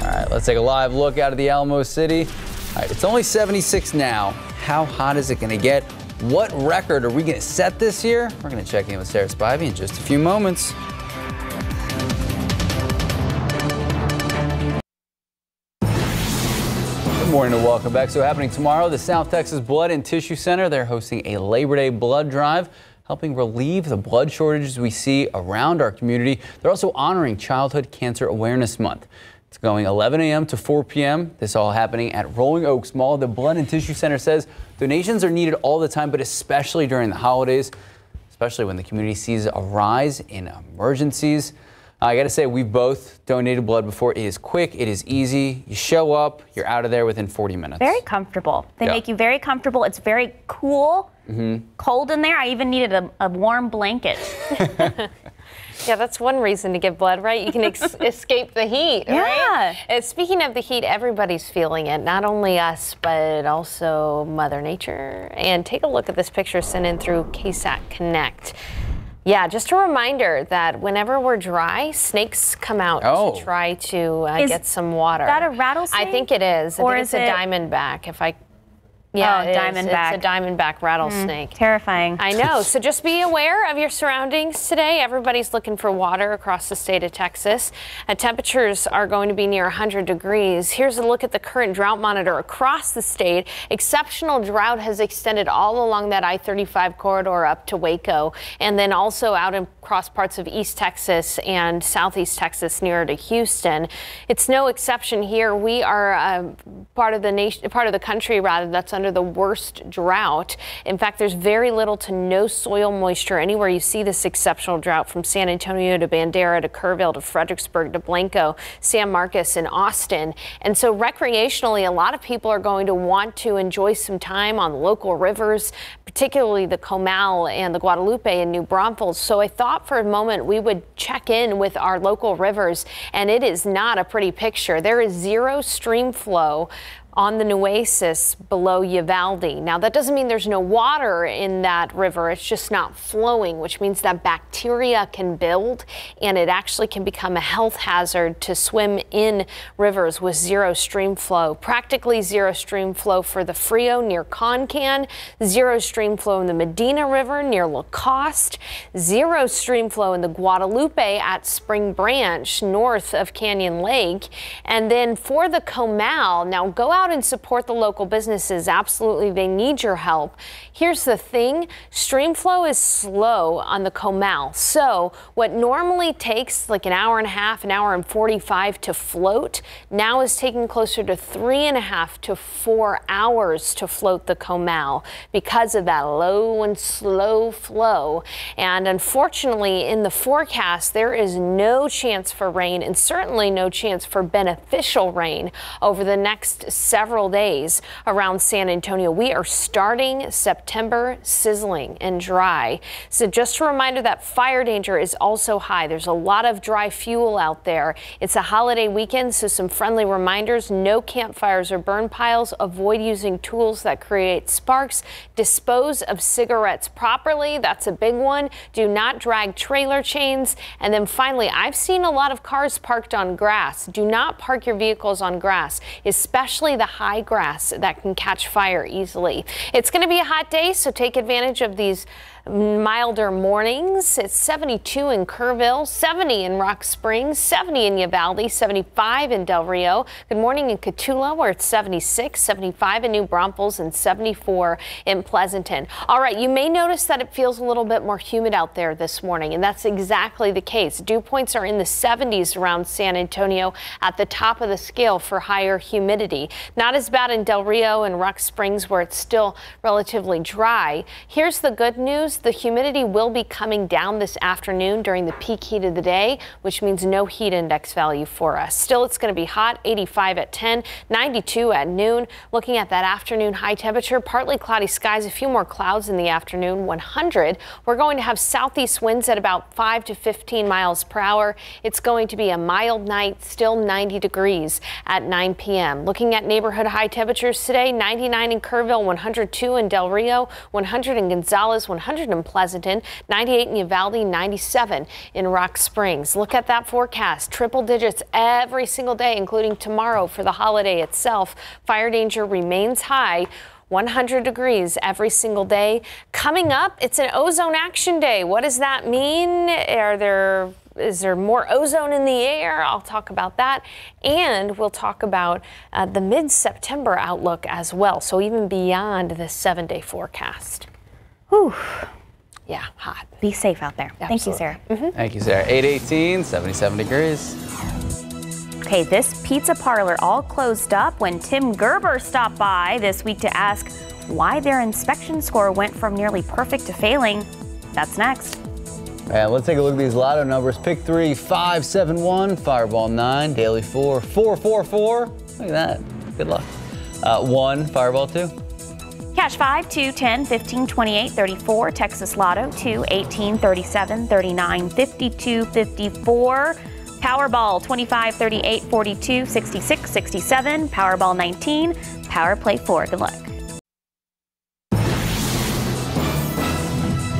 All right, let's take a live look out of the Alamo City. All right, it's only 76 now. How hot is it going to get? What record are we going to set this year? We're going to check in with Sarah Spivey in just a few moments. Morning and welcome back. So happening tomorrow, the South Texas Blood and Tissue Center, they're hosting a Labor Day blood drive. helping relieve the blood shortages we see around our community. They're also honoring Childhood Cancer Awareness Month. It's going 11 a.m. to 4 p.m. This all happening at Rolling Oaks Mall. The Blood and Tissue Center says donations are needed all the time, but especially during the holidays, especially when the community sees a rise in emergencies. I got to say, we've both donated blood before. It is quick, it is easy. You show up, you're out of there within 40 minutes. Very comfortable. They Yeah. make you very comfortable. It's very cool, hmm cold in there. I even needed a, a warm blanket. <laughs> <laughs> Yeah, that's one reason to give blood, right? You can ex- <laughs> escape the heat, right? Uh, speaking of the heat, everybody's feeling it, not only us, but also Mother Nature. And take a look at this picture sent in through KSAT Connect. Yeah, just a reminder that whenever we're dry, snakes come out Oh. to try to uh, Is get some water. Is that a rattlesnake? I think it is. I Or think is it's a it- diamondback. If I yeah, Oh, diamondback. It's a diamondback rattlesnake. terrifying. I know. So just be aware of your surroundings today. Everybody's looking for water across the state of Texas. Uh, temperatures are going to be near 100 degrees. Here's a look at the current drought monitor across the state. Exceptional drought has extended all along that I-35 corridor up to Waco, and then also out across parts of East Texas and Southeast Texas nearer to Houston. It's no exception here. We are uh, part of the nation, part of the country rather, that's under the worst drought. In fact, there's very little to no soil moisture anywhere you see this exceptional drought from San Antonio to Bandera to Kerrville to Fredericksburg to Blanco, San Marcos and Austin. And so recreationally, a lot of people are going to want to enjoy some time on local rivers, particularly the Comal and the Guadalupe and New Braunfels. So I thought for a moment we would check in with our local rivers, and it is not a pretty picture. There is zero stream flow on the Nueces below Uvalde. Now, that doesn't mean there's no water in that river. It's just not flowing, which means that bacteria can build and it actually can become a health hazard to swim in rivers with zero stream flow. Practically zero stream flow for the Frio near Concan, zero stream flow in the Medina River near Lacoste, zero stream flow in the Guadalupe at Spring Branch north of Canyon Lake. And then for the Comal, now go out and support the local businesses. Absolutely, they need your help. Here's the thing stream flow is slow on the Comal. So, what normally takes like an hour and a half, an hour and 45 to float, now is taking closer to three and a half to four hours to float the Comal because of that low and slow flow. And unfortunately, in the forecast, there is no chance for rain and certainly no chance for beneficial rain over the next several days around San Antonio. We are starting September sizzling and dry. So just a reminder that fire danger is also high. There's a lot of dry fuel out there. It's a holiday weekend, so some friendly reminders. No campfires or burn piles. Avoid using tools that create sparks. Dispose of cigarettes properly. That's a big one. Do not drag trailer chains. And then finally, I've seen a lot of cars parked on grass. Do not park your vehicles on grass, especially the high grass that can catch fire easily. It's going to be a hot day, so take advantage of these milder mornings. It's 72 in Kerrville, 70 in Rock Springs, 70 in Uvalde, 75 in Del Rio. Good morning in Cotulla, where it's 76, 75 in New Braunfels, and 74 in Pleasanton. All right, you may notice that it feels a little bit more humid out there this morning, and that's exactly the case. Dew points are in the 70s around San Antonio at the top of the scale for higher humidity. Not as bad in Del Rio and Rock Springs, where it's still relatively dry. Here's the good news the humidity will be coming down this afternoon during the peak heat of the day, which means no heat index value for us. Still, it's going to be hot 85 at 10, 92 at noon. Looking at that afternoon high temperature, partly cloudy skies, a few more clouds in the afternoon, 100. We're going to have southeast winds at about 5 to 15 miles per hour. It's going to be a mild night, still 90 degrees at 9 p.m. Looking at neighborhood high temperatures today, 99 in Kerrville, 102 in Del Rio, 100 in Gonzales, 100 in Pleasanton, 98 in Uvalde, 97 in Rock Springs. Look at that forecast. Triple digits every single day, including tomorrow for the holiday itself. Fire danger remains high. 100 degrees every single day. Coming up, it's an ozone action day. What does that mean? Are there is there more ozone in the air? I'll talk about that. And we'll talk about uh, the mid September outlook as well. So, even beyond the seven day forecast. Whew. Yeah, hot. Be safe out there. Thank you, Sarah. Thank you, Sarah. 818, 77 degrees. Okay, this pizza parlor all closed up when Tim Gerber stopped by this week to ask why their inspection score went from nearly perfect to failing. That's next. And let's take a look at these lotto numbers. Pick three, five, seven, one, Fireball nine, Daily four, four, four, four. Look at that. Good luck. Uh, one, Fireball two. Cash 5, 2, 10, 15, 28, 34. Texas Lotto 2, 18, 37, 39, 52, 54. Powerball 25, 38, 42, 66, 67. Powerball 19. Power Play 4. Good luck.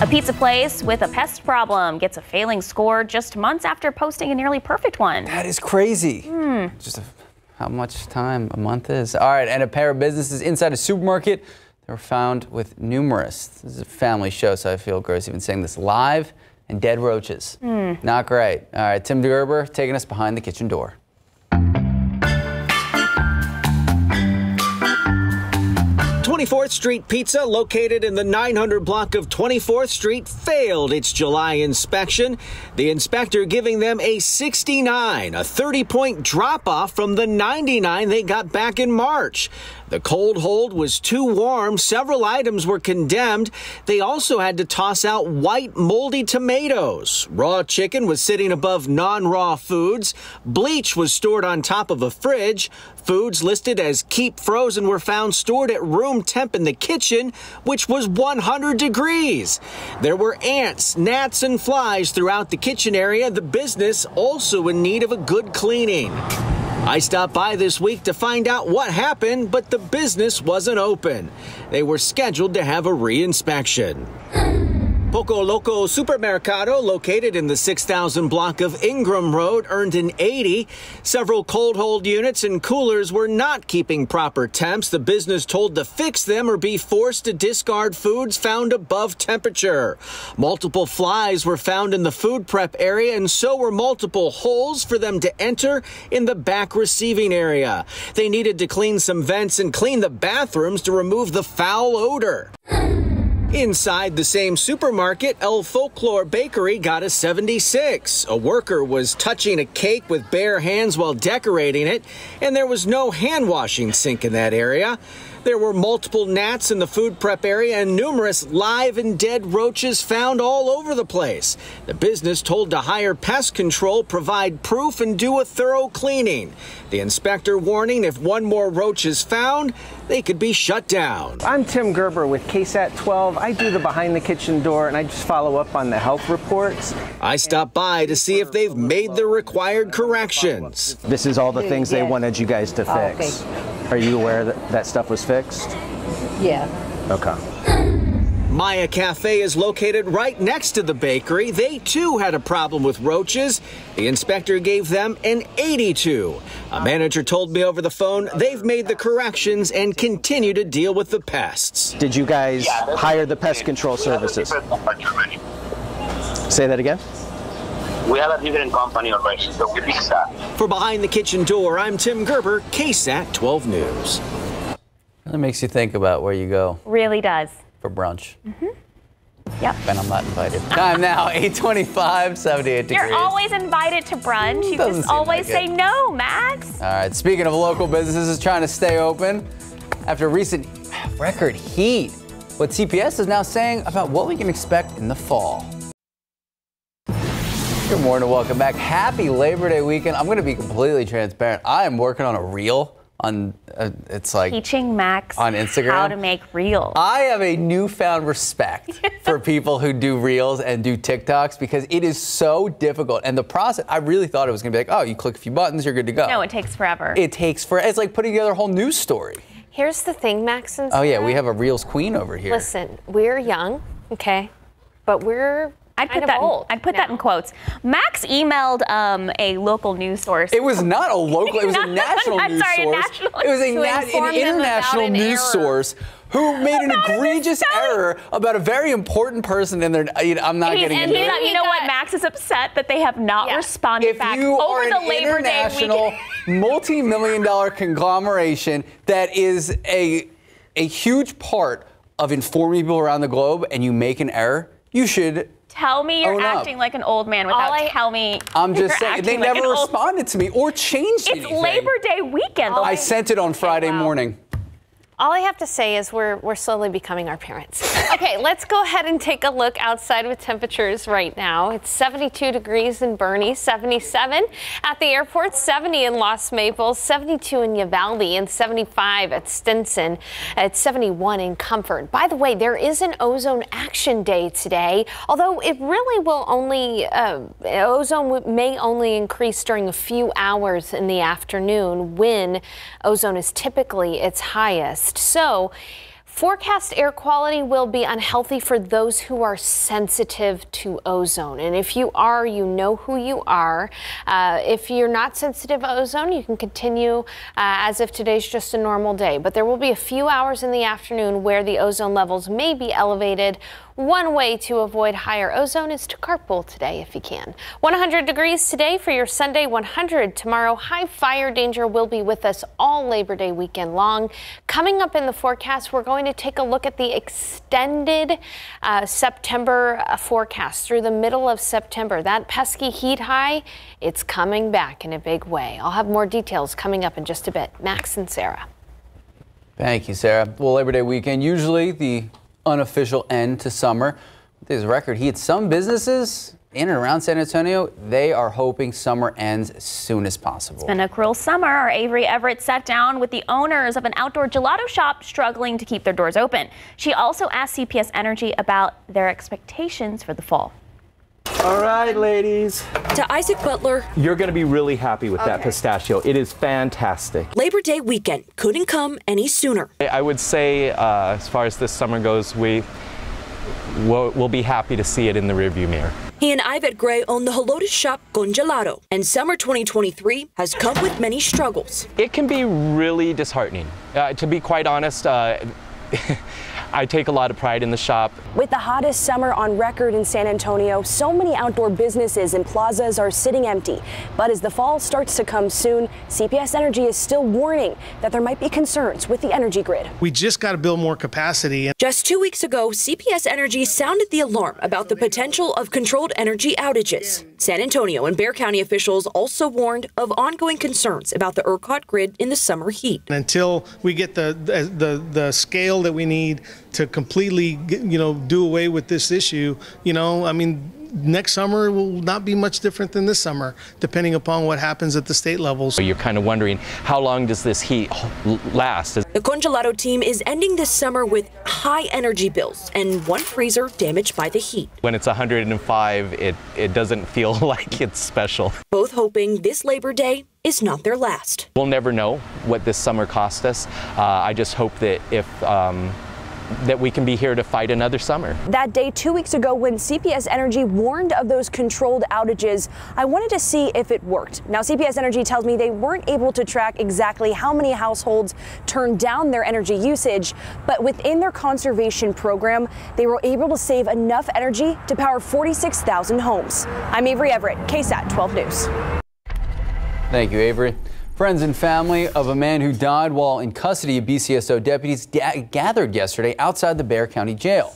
A pizza place with a pest problem gets a failing score just months after posting a nearly perfect one. That is crazy. Hmm. Just a, how much time a month is. All right, and a pair of businesses inside a supermarket. They were found with numerous. This is a family show, so I feel gross even saying this live and dead roaches. Hmm. Not great. All right, Tim Gerber taking us behind the kitchen door. 24th Street Pizza, located in the 900 block of 24th Street, failed its July inspection. The inspector giving them a 69, a 30 point drop off from the 99 they got back in March. The cold hold was too warm. Several items were condemned. They also had to toss out white moldy tomatoes. Raw chicken was sitting above non raw foods. Bleach was stored on top of a fridge. Foods listed as keep frozen were found stored at room temp in the kitchen, which was 100 degrees. There were ants, gnats, and flies throughout the kitchen area. The business also in need of a good cleaning. I stopped by this week to find out what happened, but the business wasn't open. They were scheduled to have a reinspection. Poco Loco Supermercado, located in the 6000 block of Ingram Road, earned an 80. Several cold hold units and coolers were not keeping proper temps. The business told to fix them or be forced to discard foods found above temperature. Multiple flies were found in the food prep area, and so were multiple holes for them to enter in the back receiving area. They needed to clean some vents and clean the bathrooms to remove the foul odor. <laughs> Inside the same supermarket, El Folklore Bakery got a 76. A worker was touching a cake with bare hands while decorating it, and there was no hand washing sink in that area. There were multiple gnats in the food prep area and numerous live and dead roaches found all over the place. The business told to hire pest control, provide proof, and do a thorough cleaning. The inspector warning if one more roach is found, they could be shut down. I'm Tim Gerber with KSAT 12. I do the behind the kitchen door and I just follow up on the health reports. I stop by to see if they've made the required corrections. This is all the things they wanted you guys to Oh, fix. Are you aware that that stuff was fixed? Yeah. Okay. Maya Cafe is located right next to the bakery. They too had a problem with roaches. The inspector gave them an 82. A manager told me over the phone they've made the corrections and continue to deal with the pests. Did you guys hire the pest control services? Say that again? We have a different company already, so we fix that. For Behind the Kitchen Door, I'm Tim Gerber, KSAT 12 News. Really makes you think about where you go Really does. For brunch. Mm-hmm. Yep. And I'm not invited. Time now, <laughs> 825, 78 degrees. You're always invited to brunch. You Doesn't just always like say no, Max. All right, speaking of local businesses trying to stay open, after recent record heat, what CPS is now saying about what we can expect in the fall. Good morning, welcome back. Happy Labor Day weekend. I'm going to be completely transparent. I am working on a reel on, uh, it's like Teaching Max on Instagram. how to make reels. I have a newfound respect <laughs> for people who do reels and do TikToks because it is so difficult. And the process, I really thought it was going to be like, oh, you click a few buttons, you're good to go. No, it takes forever. It takes for it's like putting together a whole news story. Here's the thing, Max and Oh yeah, we have a reels queen over here. Listen, we're young, okay, but we're I'd put that. In, old. I'd put that in quotes. Max emailed um, a local news source. It was not a <laughs> local, it was a Not- national I'm news sorry, source. national- it was a <laughs> to nat- inform an international an news error. source who made an egregious error about a very important person in their you know, I'm not He's- getting and into he it. you know what? Max is upset that they have not responded if back you over are the an Labor Day international weekend. multi-million dollar conglomeration that is a a huge part of informing people around the globe and you make an error You should Tell me you're Own up. acting like an old man without tell me. I'm just saying they acting like never an old- responded to me or changed It's anything. Labor Day weekend. I sent it on Friday morning. All I have to say is we're, we're slowly becoming our parents. <laughs> okay, let's go ahead and take a look outside with temperatures right now. It's 72 degrees in Boerne, 77 at the airport, 70 in Lost Maples, 72 in Uvalde, and 75 at Stinson. It's 71 in Comfort. By the way, there is an ozone action day today, although it really will only, uh, ozone may only increase during a few hours in the afternoon when ozone is typically its highest. So, Forecast air quality will be unhealthy for those who are sensitive to ozone. And if you are, you know who you are. Uh, if you're not sensitive to ozone, you can continue uh, as if today's just a normal day. But there will be a few hours in the afternoon where the ozone levels may be elevated. One way to avoid higher ozone is to carpool today if you can. 100 degrees today for your Sunday, 100 tomorrow. High fire danger will be with us all Labor Day weekend long. Coming up in the forecast, we're going to take a look at the extended uh, September uh, forecast through the middle of September. That pesky heat high, it's coming back in a big way. I'll have more details coming up in just a bit. Max and Sarah. Thank you, Sarah. Well, Labor Day weekend, usually the unofficial end to summer. With this record heat, some businesses in and around San Antonio, they are hoping summer ends as soon as possible. It's been a cruel summer. Our Avery Everett sat down with the owners of an outdoor gelato shop struggling to keep their doors open. She also asked CPS Energy about their expectations for the fall. All right, ladies. To Isaac Butler, You're going to be really happy with that pistachio. It is fantastic. Labor Day weekend couldn't come any sooner. I would say, uh, as far as this summer goes, we we'll, we'll be happy to see it in the rearview mirror. He and Ivet Gray own the Helotes shop Congelato, and summer 2023 has come with many struggles. It can be really disheartening. Uh, to be quite honest, uh, <laughs> I take a lot of pride in the shop. With the hottest summer on record in San Antonio, so many outdoor businesses and plazas are sitting empty. But as the fall starts to come soon, CPS Energy is still warning that there might be concerns with the energy grid. We just got to build more capacity. Just two weeks ago, CPS Energy sounded the alarm about the potential of controlled energy outages. San Antonio and Bexar County officials also warned of ongoing concerns about the ERCOT grid in the summer heat. Until we get the, the the scale that we need to completely get- you know do away with this issue, you know, I mean next summer will not be much different than this summer depending upon what happens at the state levels. So you're kind of wondering how long does this heat last? The Congelato team is ending this summer with high energy bills and one freezer damaged by the heat. When it's 105, it, it doesn't feel <laughs> like it's special. Both hoping this Labor Day is not their last. We'll never know what this summer cost us. Uh, I just hope that if um, that we can be here to fight another summer. That day two weeks ago when CPS Energy warned of those controlled outages, I wanted to see if it worked. Now, CPS Energy tells me they weren't able to track exactly how many households turned down their energy usage, but within their conservation program, they were able to save enough energy to power 46,000 homes. I'm Avery Everett, KSAT 12 News. Thank you, Avery. Friends and family of a man who died while in custody of BCSO deputies gathered yesterday outside the Bexar County Jail.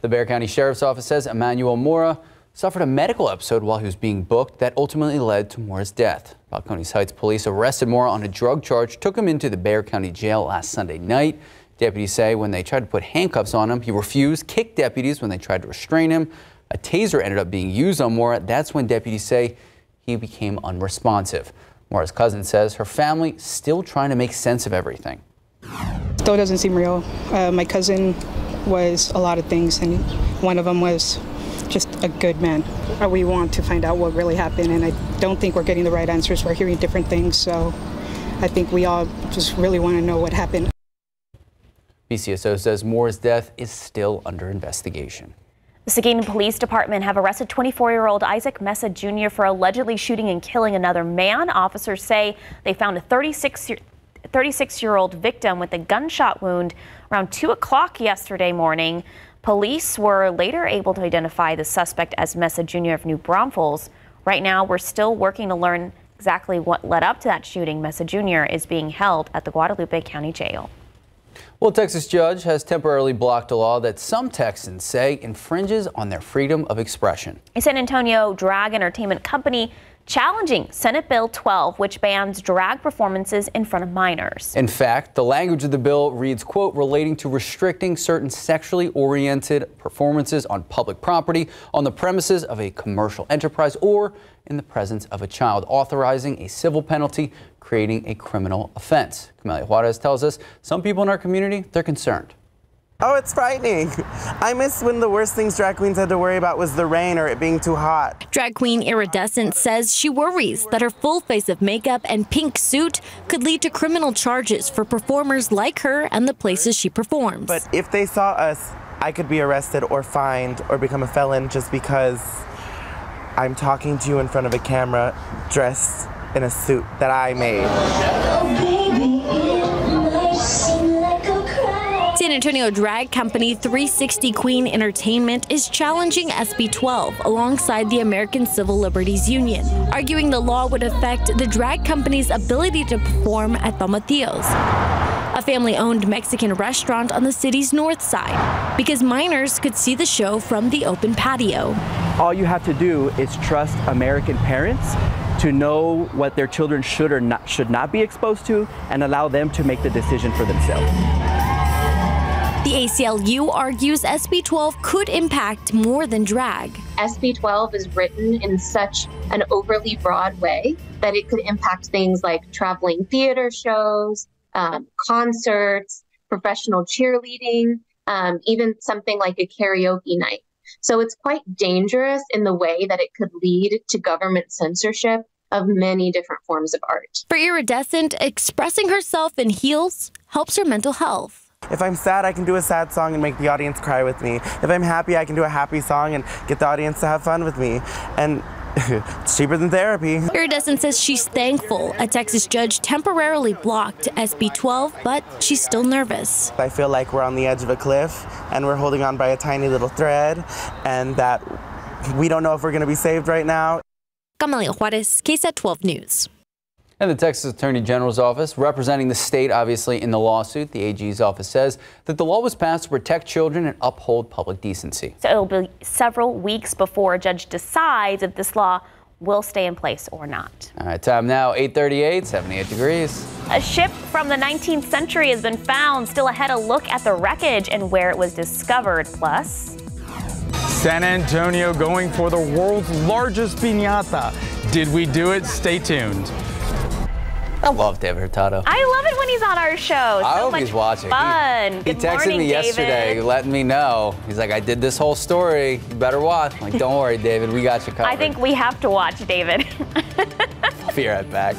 The Bexar County Sheriff's Office says Emmanuel Mora suffered a medical episode while he was being booked that ultimately led to Mora's death. Balcones Heights police arrested Mora on a drug charge, took him into the Bexar County Jail last Sunday night. Deputies say when they tried to put handcuffs on him, he refused, kicked deputies when they tried to restrain him. A taser ended up being used on Mora. That's when deputies say he became unresponsive. Mora's cousin says her family still trying to make sense of everything. Still doesn't seem real. Uh, my cousin was a lot of things, and one of them was just a good man. Uh, We want to find out what really happened, and I don't think we're getting the right answers. We're hearing different things, so I think we all just really want to know what happened. BCSO says Mora's death is still under investigation. The Seguin Police Department have arrested 24-year-old Isaac Mesa Jr. for allegedly shooting and killing another man. Officers say they found a 36 36-year-old victim with a gunshot wound around 2 o'clock yesterday morning. Police were later able to identify the suspect as Mesa Jr. of New Braunfels. Right now, we're still working to learn exactly what led up to that shooting. Mesa Jr. is being held at the Guadalupe County Jail. Well, a Texas judge has temporarily blocked a law that some Texans say infringes on their freedom of expression. A San Antonio drag entertainment company challenging Senate Bill 12, which bans drag performances in front of minors. In fact, the language of the bill reads, quote, relating to restricting certain sexually oriented performances on public property, on the premises of a commercial enterprise, or in the presence of a child, authorizing a civil penalty, creating a criminal offense. Camelia Juarez tells us some people in our community, they're concerned. Oh, it's frightening. I miss when the worst things drag queens had to worry about was the rain or it being too hot. Drag queen Iridescent says she worries that her full face of makeup and pink suit could lead to criminal charges for performers like her and the places she performs. But if they saw us, I could be arrested or fined or become a felon just because I'm talking to you in front of a camera dressed in a suit that I made. San Antonio drag company 360 Queen Entertainment is challenging SB 12 alongside the American Civil Liberties Union, arguing the law would affect the drag company's ability to perform at Tomatillos, a family owned Mexican restaurant on the city's north side, because minors could see the show from the open patio. All you have to do is trust American parents to know what their children should or not should not be exposed to and allow them to make the decision for themselves. The ACLU argues SB 12 could impact more than drag. SB 12 is written in such an overly broad way that it could impact things like traveling theater shows, um, concerts, professional cheerleading, um, even something like a karaoke night. So it's quite dangerous in the way that it could lead to government censorship of many different forms of art. For Iridescent, expressing herself in heels helps her mental health. If I'm sad, I can do a sad song and make the audience cry with me. If I'm happy, I can do a happy song and get the audience to have fun with me. And <laughs> it's cheaper than therapy. Iridescent says she's thankful a Texas judge temporarily blocked SB 12, but she's still nervous. I feel like we're on the edge of a cliff and we're holding on by a tiny little thread, and that we don't know if we're going to be saved right now. Camelia Juarez, KSAT 12 News. And the Texas Attorney General's office, representing the state obviously in the lawsuit, the AG's office says that the law was passed to protect children and uphold public decency. So it'll be several weeks before a judge decides if this law will stay in place or not. All right, time now 8:38, 78 degrees. A ship from the 19th century has been found. Still ahead, a look at the wreckage and where it was discovered. Plus, San Antonio going for the world's largest piñata. Did we do it? Stay tuned. I love David Hurtado. I love it when he's on our show. I so hope much he's watching. Fun. He, he texted morning, me yesterday, David. letting me know. He's like, I did this whole story. You better watch. I'm like, don't worry, David. We got you covered. <laughs> I think we have to watch David. I'll be right back.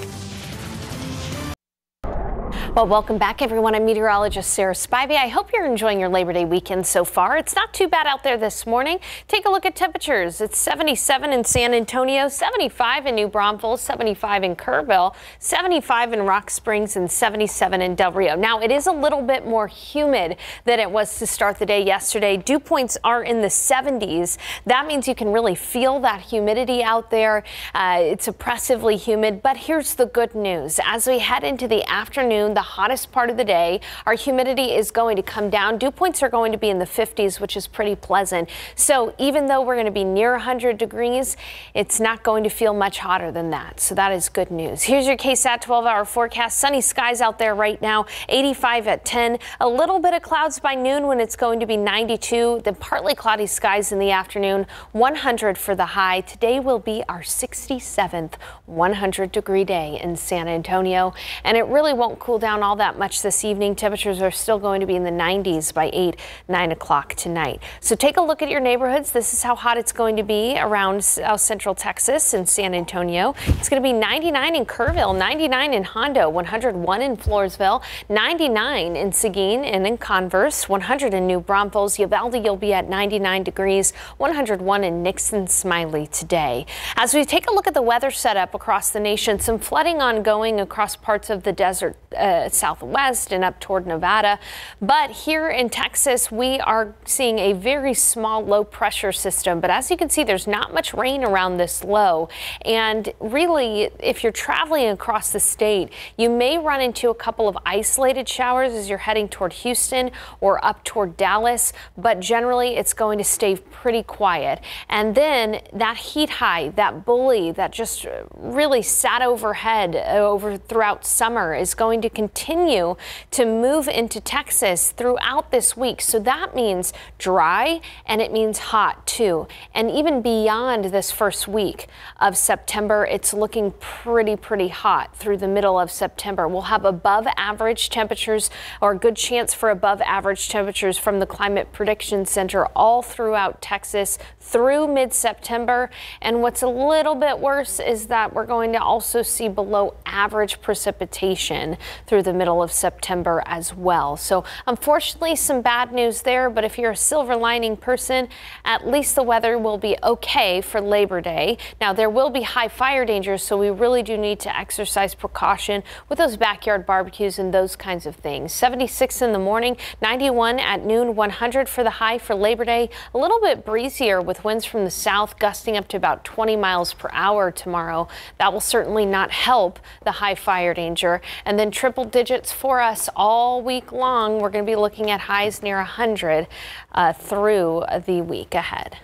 Well, welcome back, everyone. I'm meteorologist Sarah Spivey. I hope you're enjoying your Labor Day weekend so far. It's not too bad out there this morning. Take a look at temperatures. It's 77 in San Antonio, 75 in New Braunfels, 75 in Kerrville, 75 in Rock Springs, and 77 in Del Rio. Now, it is a little bit more humid than it was to start the day yesterday. Dew points are in the 70s. That means you can really feel that humidity out there. Uh, it's oppressively humid, but here's the good news. As we head into the afternoon, the hottest part of the day, our humidity is going to come down. Dew points are going to be in the 50s, which is pretty pleasant. So even though we're going to be near 100 degrees, it's not going to feel much hotter than that. So that is good news. Here's your KSAT 12 hour forecast. Sunny skies out there right now, 85 at 10. A little bit of clouds by noon when it's going to be 92. Then partly cloudy skies in the afternoon, 100 for the high. Today will be our 67th 100 degree day in San Antonio. And it really won't cool down all that much this evening. Temperatures are still going to be in the 90s by 8, 9 o'clock tonight. So take a look at your neighborhoods. This is how hot it's going to be around South Central Texas and San Antonio. It's going to be 99 in Kerrville, 99 in Hondo, 101 in Floresville, 99 in Seguin and in Converse, 100 in New Braunfels. Uvalde, you'll be at 99 degrees, 101 in Nixon Smiley today. As we take a look at the weather setup across the nation, some flooding ongoing across parts of the desert. Uh, southwest and up toward Nevada. But here in Texas, we are seeing a very small low pressure system. But as you can see, there's not much rain around this low. And really, if you're traveling across the state, you may run into a couple of isolated showers as you're heading toward Houston or up toward Dallas. But generally, it's going to stay pretty quiet. And then that heat high, that bully that just really sat overhead uh, over throughout summer is going to continue to move into Texas throughout this week. So that means dry and it means hot too. And even beyond this first week of September, it's looking pretty, pretty hot through the middle of September. We'll have above average temperatures or a good chance for above average temperatures from the Climate Prediction Center all throughout Texas through mid September. And what's a little bit worse is that we're going to also see below average precipitation through the middle of September as well. So, unfortunately, some bad news there. But if you're a silver lining person, at least the weather will be okay for Labor Day. Now, there will be high fire dangers, so we really do need to exercise precaution with those backyard barbecues and those kinds of things. 76 in the morning, 91 at noon, 100 for the high for Labor Day. A little bit breezier with winds from the south gusting up to about 20 miles per hour tomorrow. That will certainly not help the high fire danger. And then triple digits for us all week long. We're going to be looking at highs near 100 uh, through the week ahead.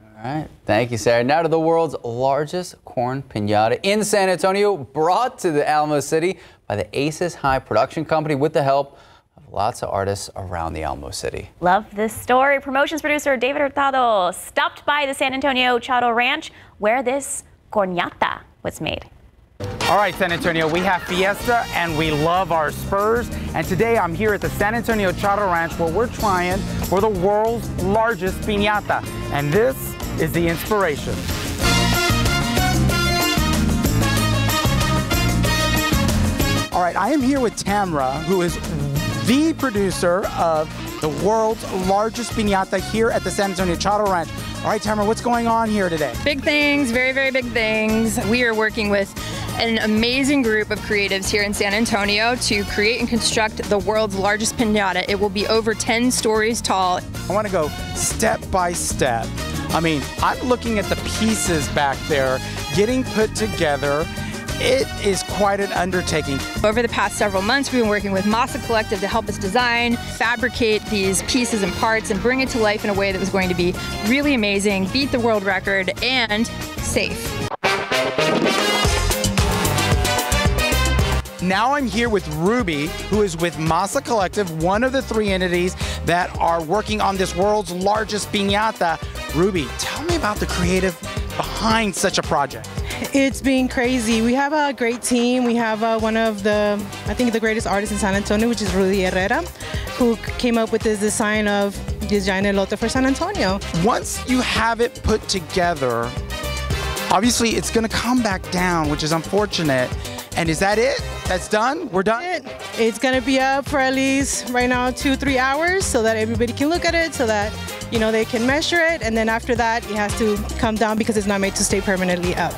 All right. Thank you, Sarah. Now to the world's largest corn pinata in San Antonio, brought to the Alamo City by the Aces High Production Company with the help of lots of artists around the Alamo City. Love this story. Promotions producer David Hurtado stopped by the San Antonio Charro Ranch where this cornata was made. All right, San Antonio, we have Fiesta and we love our Spurs. And today I'm here at the San Antonio Charro Ranch where we're trying for the world's largest piñata. And this is the inspiration. All right, I am here with Tamra, who is the producer of the world's largest piñata here at the San Antonio Charro Ranch. All right, Tamara, what's going on here today? Big things, very, very big things. We are working with an amazing group of creatives here in San Antonio to create and construct the world's largest pinata. It will be over 10 stories tall. I want to go step by step. I mean, I'm looking at the pieces back there getting put together. It is quite an undertaking. Over the past several months, we've been working with Masa Collective to help us design, fabricate these pieces and parts, and bring it to life in a way that was going to be really amazing, beat the world record, and safe. Now I'm here with Ruby, who is with Masa Collective, one of the three entities that are working on this world's largest piñata. Ruby, tell me about the creative behind such a project. It's been crazy. We have a great team. We have uh, one of the, I think, the greatest artists in San Antonio, which is Rudy Herrera, who came up with this design of giant elote for San Antonio. Once you have it put together, obviously it's going to come back down, which is unfortunate. And is that it? That's done? We're done? It, It's going to be up for at least right now two, three hours so that everybody can look at it, so that, you know, they can measure it. And then after that, it has to come down because it's not made to stay permanently up.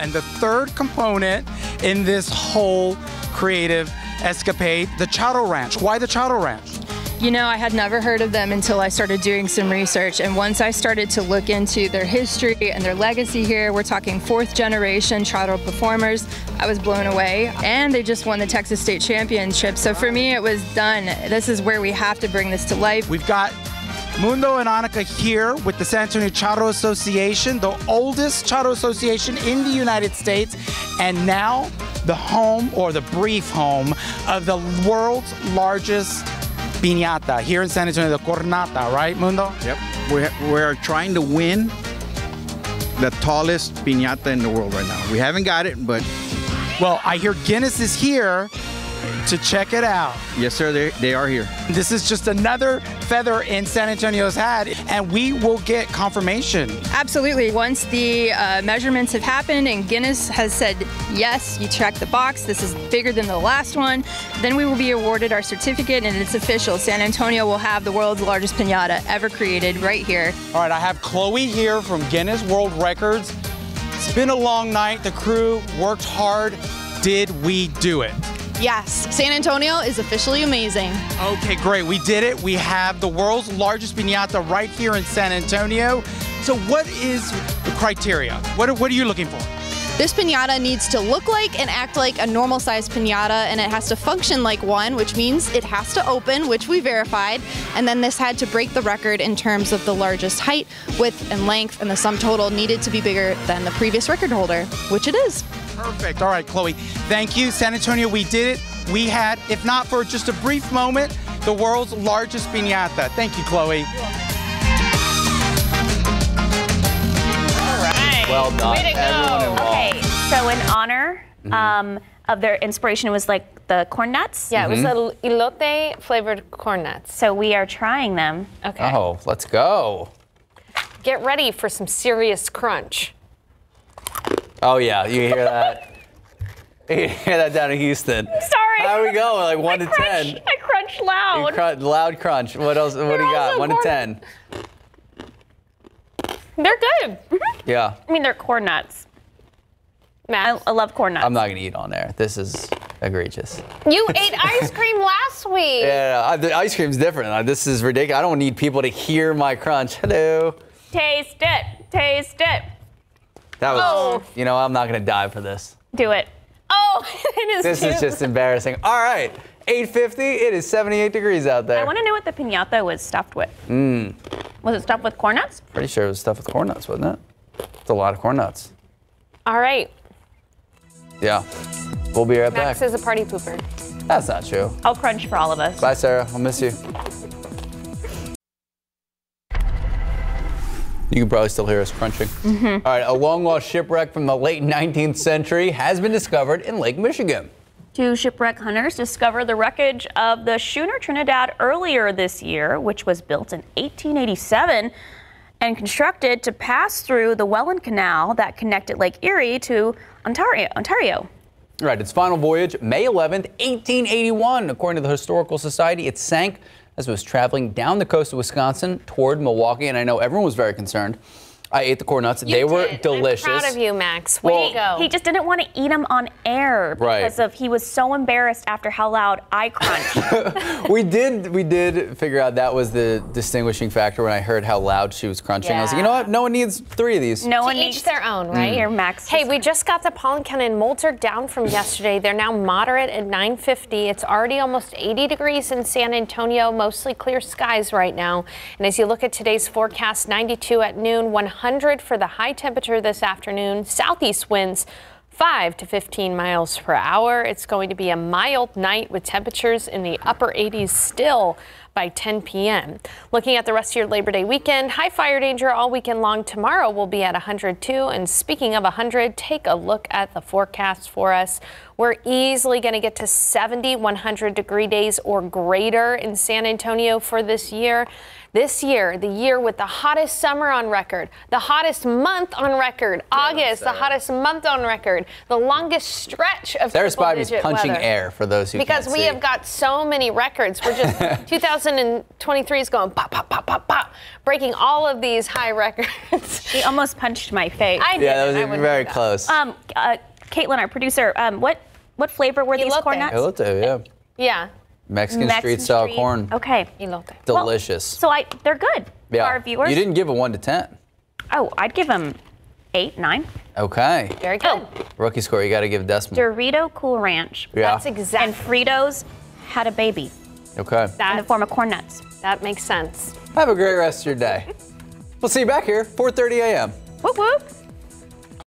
And the third component in this whole creative escapade, the Charro Ranch. Why the Charro Ranch? You know, I had never heard of them until I started doing some research. And once I started to look into their history and their legacy here, we're talking fourth generation Charro performers, I was blown away. And they just won the Texas State Championship. So for me, it was done. This is where we have to bring this to life. We've got Mundo and Annika here with the San Antonio Charro Association, the oldest Charro Association in the United States, and now the home or the brief home of the world's largest piñata here in San Antonio, the Cornata, right, Mundo? Yep. We're, we're trying to win the tallest piñata in the world right now. We haven't got it, but. Well, I hear Guinness is here to check it out. Yes, sir, they, they are here. This is just another feather in San Antonio's hat, and we will get confirmation. Absolutely. Once the uh, measurements have happened and Guinness has said, yes, you check the box, this is bigger than the last one, then we will be awarded our certificate and it's official. San Antonio will have the world's largest pinata ever created right here. All right, I have Chloe here from Guinness World Records. It's been a long night. The crew worked hard. Did we do it? Yes, San Antonio is officially amazing. Okay, great. We did it. We have the world's largest piñata right here in San Antonio. So, what is the criteria? What what are you looking for? This piñata needs to look like and act like a normal sized piñata, and it has to function like one, which means it has to open, which we verified. And then this had to break the record in terms of the largest height, width, and length, and the sum total needed to be bigger than the previous record holder, which it is. Perfect. All right, Chloe. Thank you. San Antonio, we did it. We had, if not for just a brief moment, the world's largest piñata. Thank you, Chloe. Well done. Way to go. Everyone involved. Okay, so in honor um, of their inspiration, it was like the corn nuts. Yeah, it was the a elote flavored corn nuts. So we are trying them. Okay. Oh, let's go. Get ready for some serious crunch. Oh yeah, you hear that? <laughs> you hear that down in Houston? Sorry. How we go? Like one to ten. I crunch loud. You crunch, loud crunch. What else? What do you got? One to ten. They're good. Yeah. I mean, they're corn nuts. I, I love corn nuts. I'm not gonna eat on there. This is egregious. You <laughs> ate ice cream last week. Yeah, I- the ice cream's different. Uh, This is ridiculous. I don't need people to hear my crunch. Hello. Taste it. Taste it. That was. Oh. You know, I'm not gonna die for this. Do it. Oh, <laughs> it is. This is just embarrassing. All right, 850. It is 78 degrees out there. I want to know what the pinata was stuffed with. Mmm. Was it stuffed with corn nuts? Pretty sure it was stuffed with corn nuts, wasn't it? It's a lot of corn nuts. All right. Yeah. We'll be right back. Max is a party pooper. That's not true. I'll crunch for all of us. Bye, Sarah. I'll miss you. You can probably still hear us crunching. Mhm. All right, a long lost shipwreck from the late 19th century has been discovered in Lake Michigan. Two shipwreck hunters discovered the wreckage of the schooner Trinidad earlier this year, which was built in 1887 and constructed to pass through the Welland Canal that connected Lake Erie to Ontario. Ontario. Right, its final voyage, May 11th, 1881. According to the Historical Society, it sank as it was traveling down the coast of Wisconsin toward Milwaukee, and I know everyone was very concerned. I ate the corn nuts. they were delicious. Proud of you, Max. Way Well- to go. He just didn't want to eat them on air Right. because of he was so embarrassed after how loud I crunched. <laughs> we did we did figure out that was the distinguishing factor when I heard how loud she was crunching. I was like, you know what? No one needs three of these. No to one each needs their own, right? Mm. Here, Max. Hey, we just got the pollen count in Moulter down from <laughs> yesterday. They're now moderate at 950. It's already almost 80 degrees in San Antonio, mostly clear skies right now. And as you look at today's forecast, 92 at noon, 100 for the high temperature this afternoon. Southeast winds 5 to 15 miles per hour. It's going to be a mild night with temperatures in the upper 80s still by 10 p.m. Looking at the rest of your Labor Day weekend, high fire danger all weekend long. Tomorrow will be at 102. And speaking of 100, take a look at the forecast for us. We're easily going to get to 70 100 degree days or greater in San Antonio for this year. This year, the year with the hottest summer on record, the hottest month on record, August, the hottest month on record, the longest stretch of Sarah's triple Spivey's digit punching weather. air for those who Because can't we see. have got so many records. We're just <laughs> 2023 is going pop, pop, pop, pop, pop, breaking all of these high records. She almost punched my face. I did. yeah, that was I wouldn't very close. Um, uh, Caitlin, our producer, um, what what flavor were these corn nuts? Elote, yeah. Yeah. Mexican, Mexican street style street. corn. Okay. Elote. Delicious. So I, they're good for yeah. our viewers. You didn't give a one to ten. Oh, I'd give them eight, nine. Okay. Very good. Oh. Rookie score. You got to give Desmond. Dorito Cool Ranch. Yeah. That's exactly. And Fritos had a baby Okay. in the form of corn nuts. That makes sense. Have a great rest of your day. <laughs> We'll see you back here 4:30 a.m. Whoop whoop.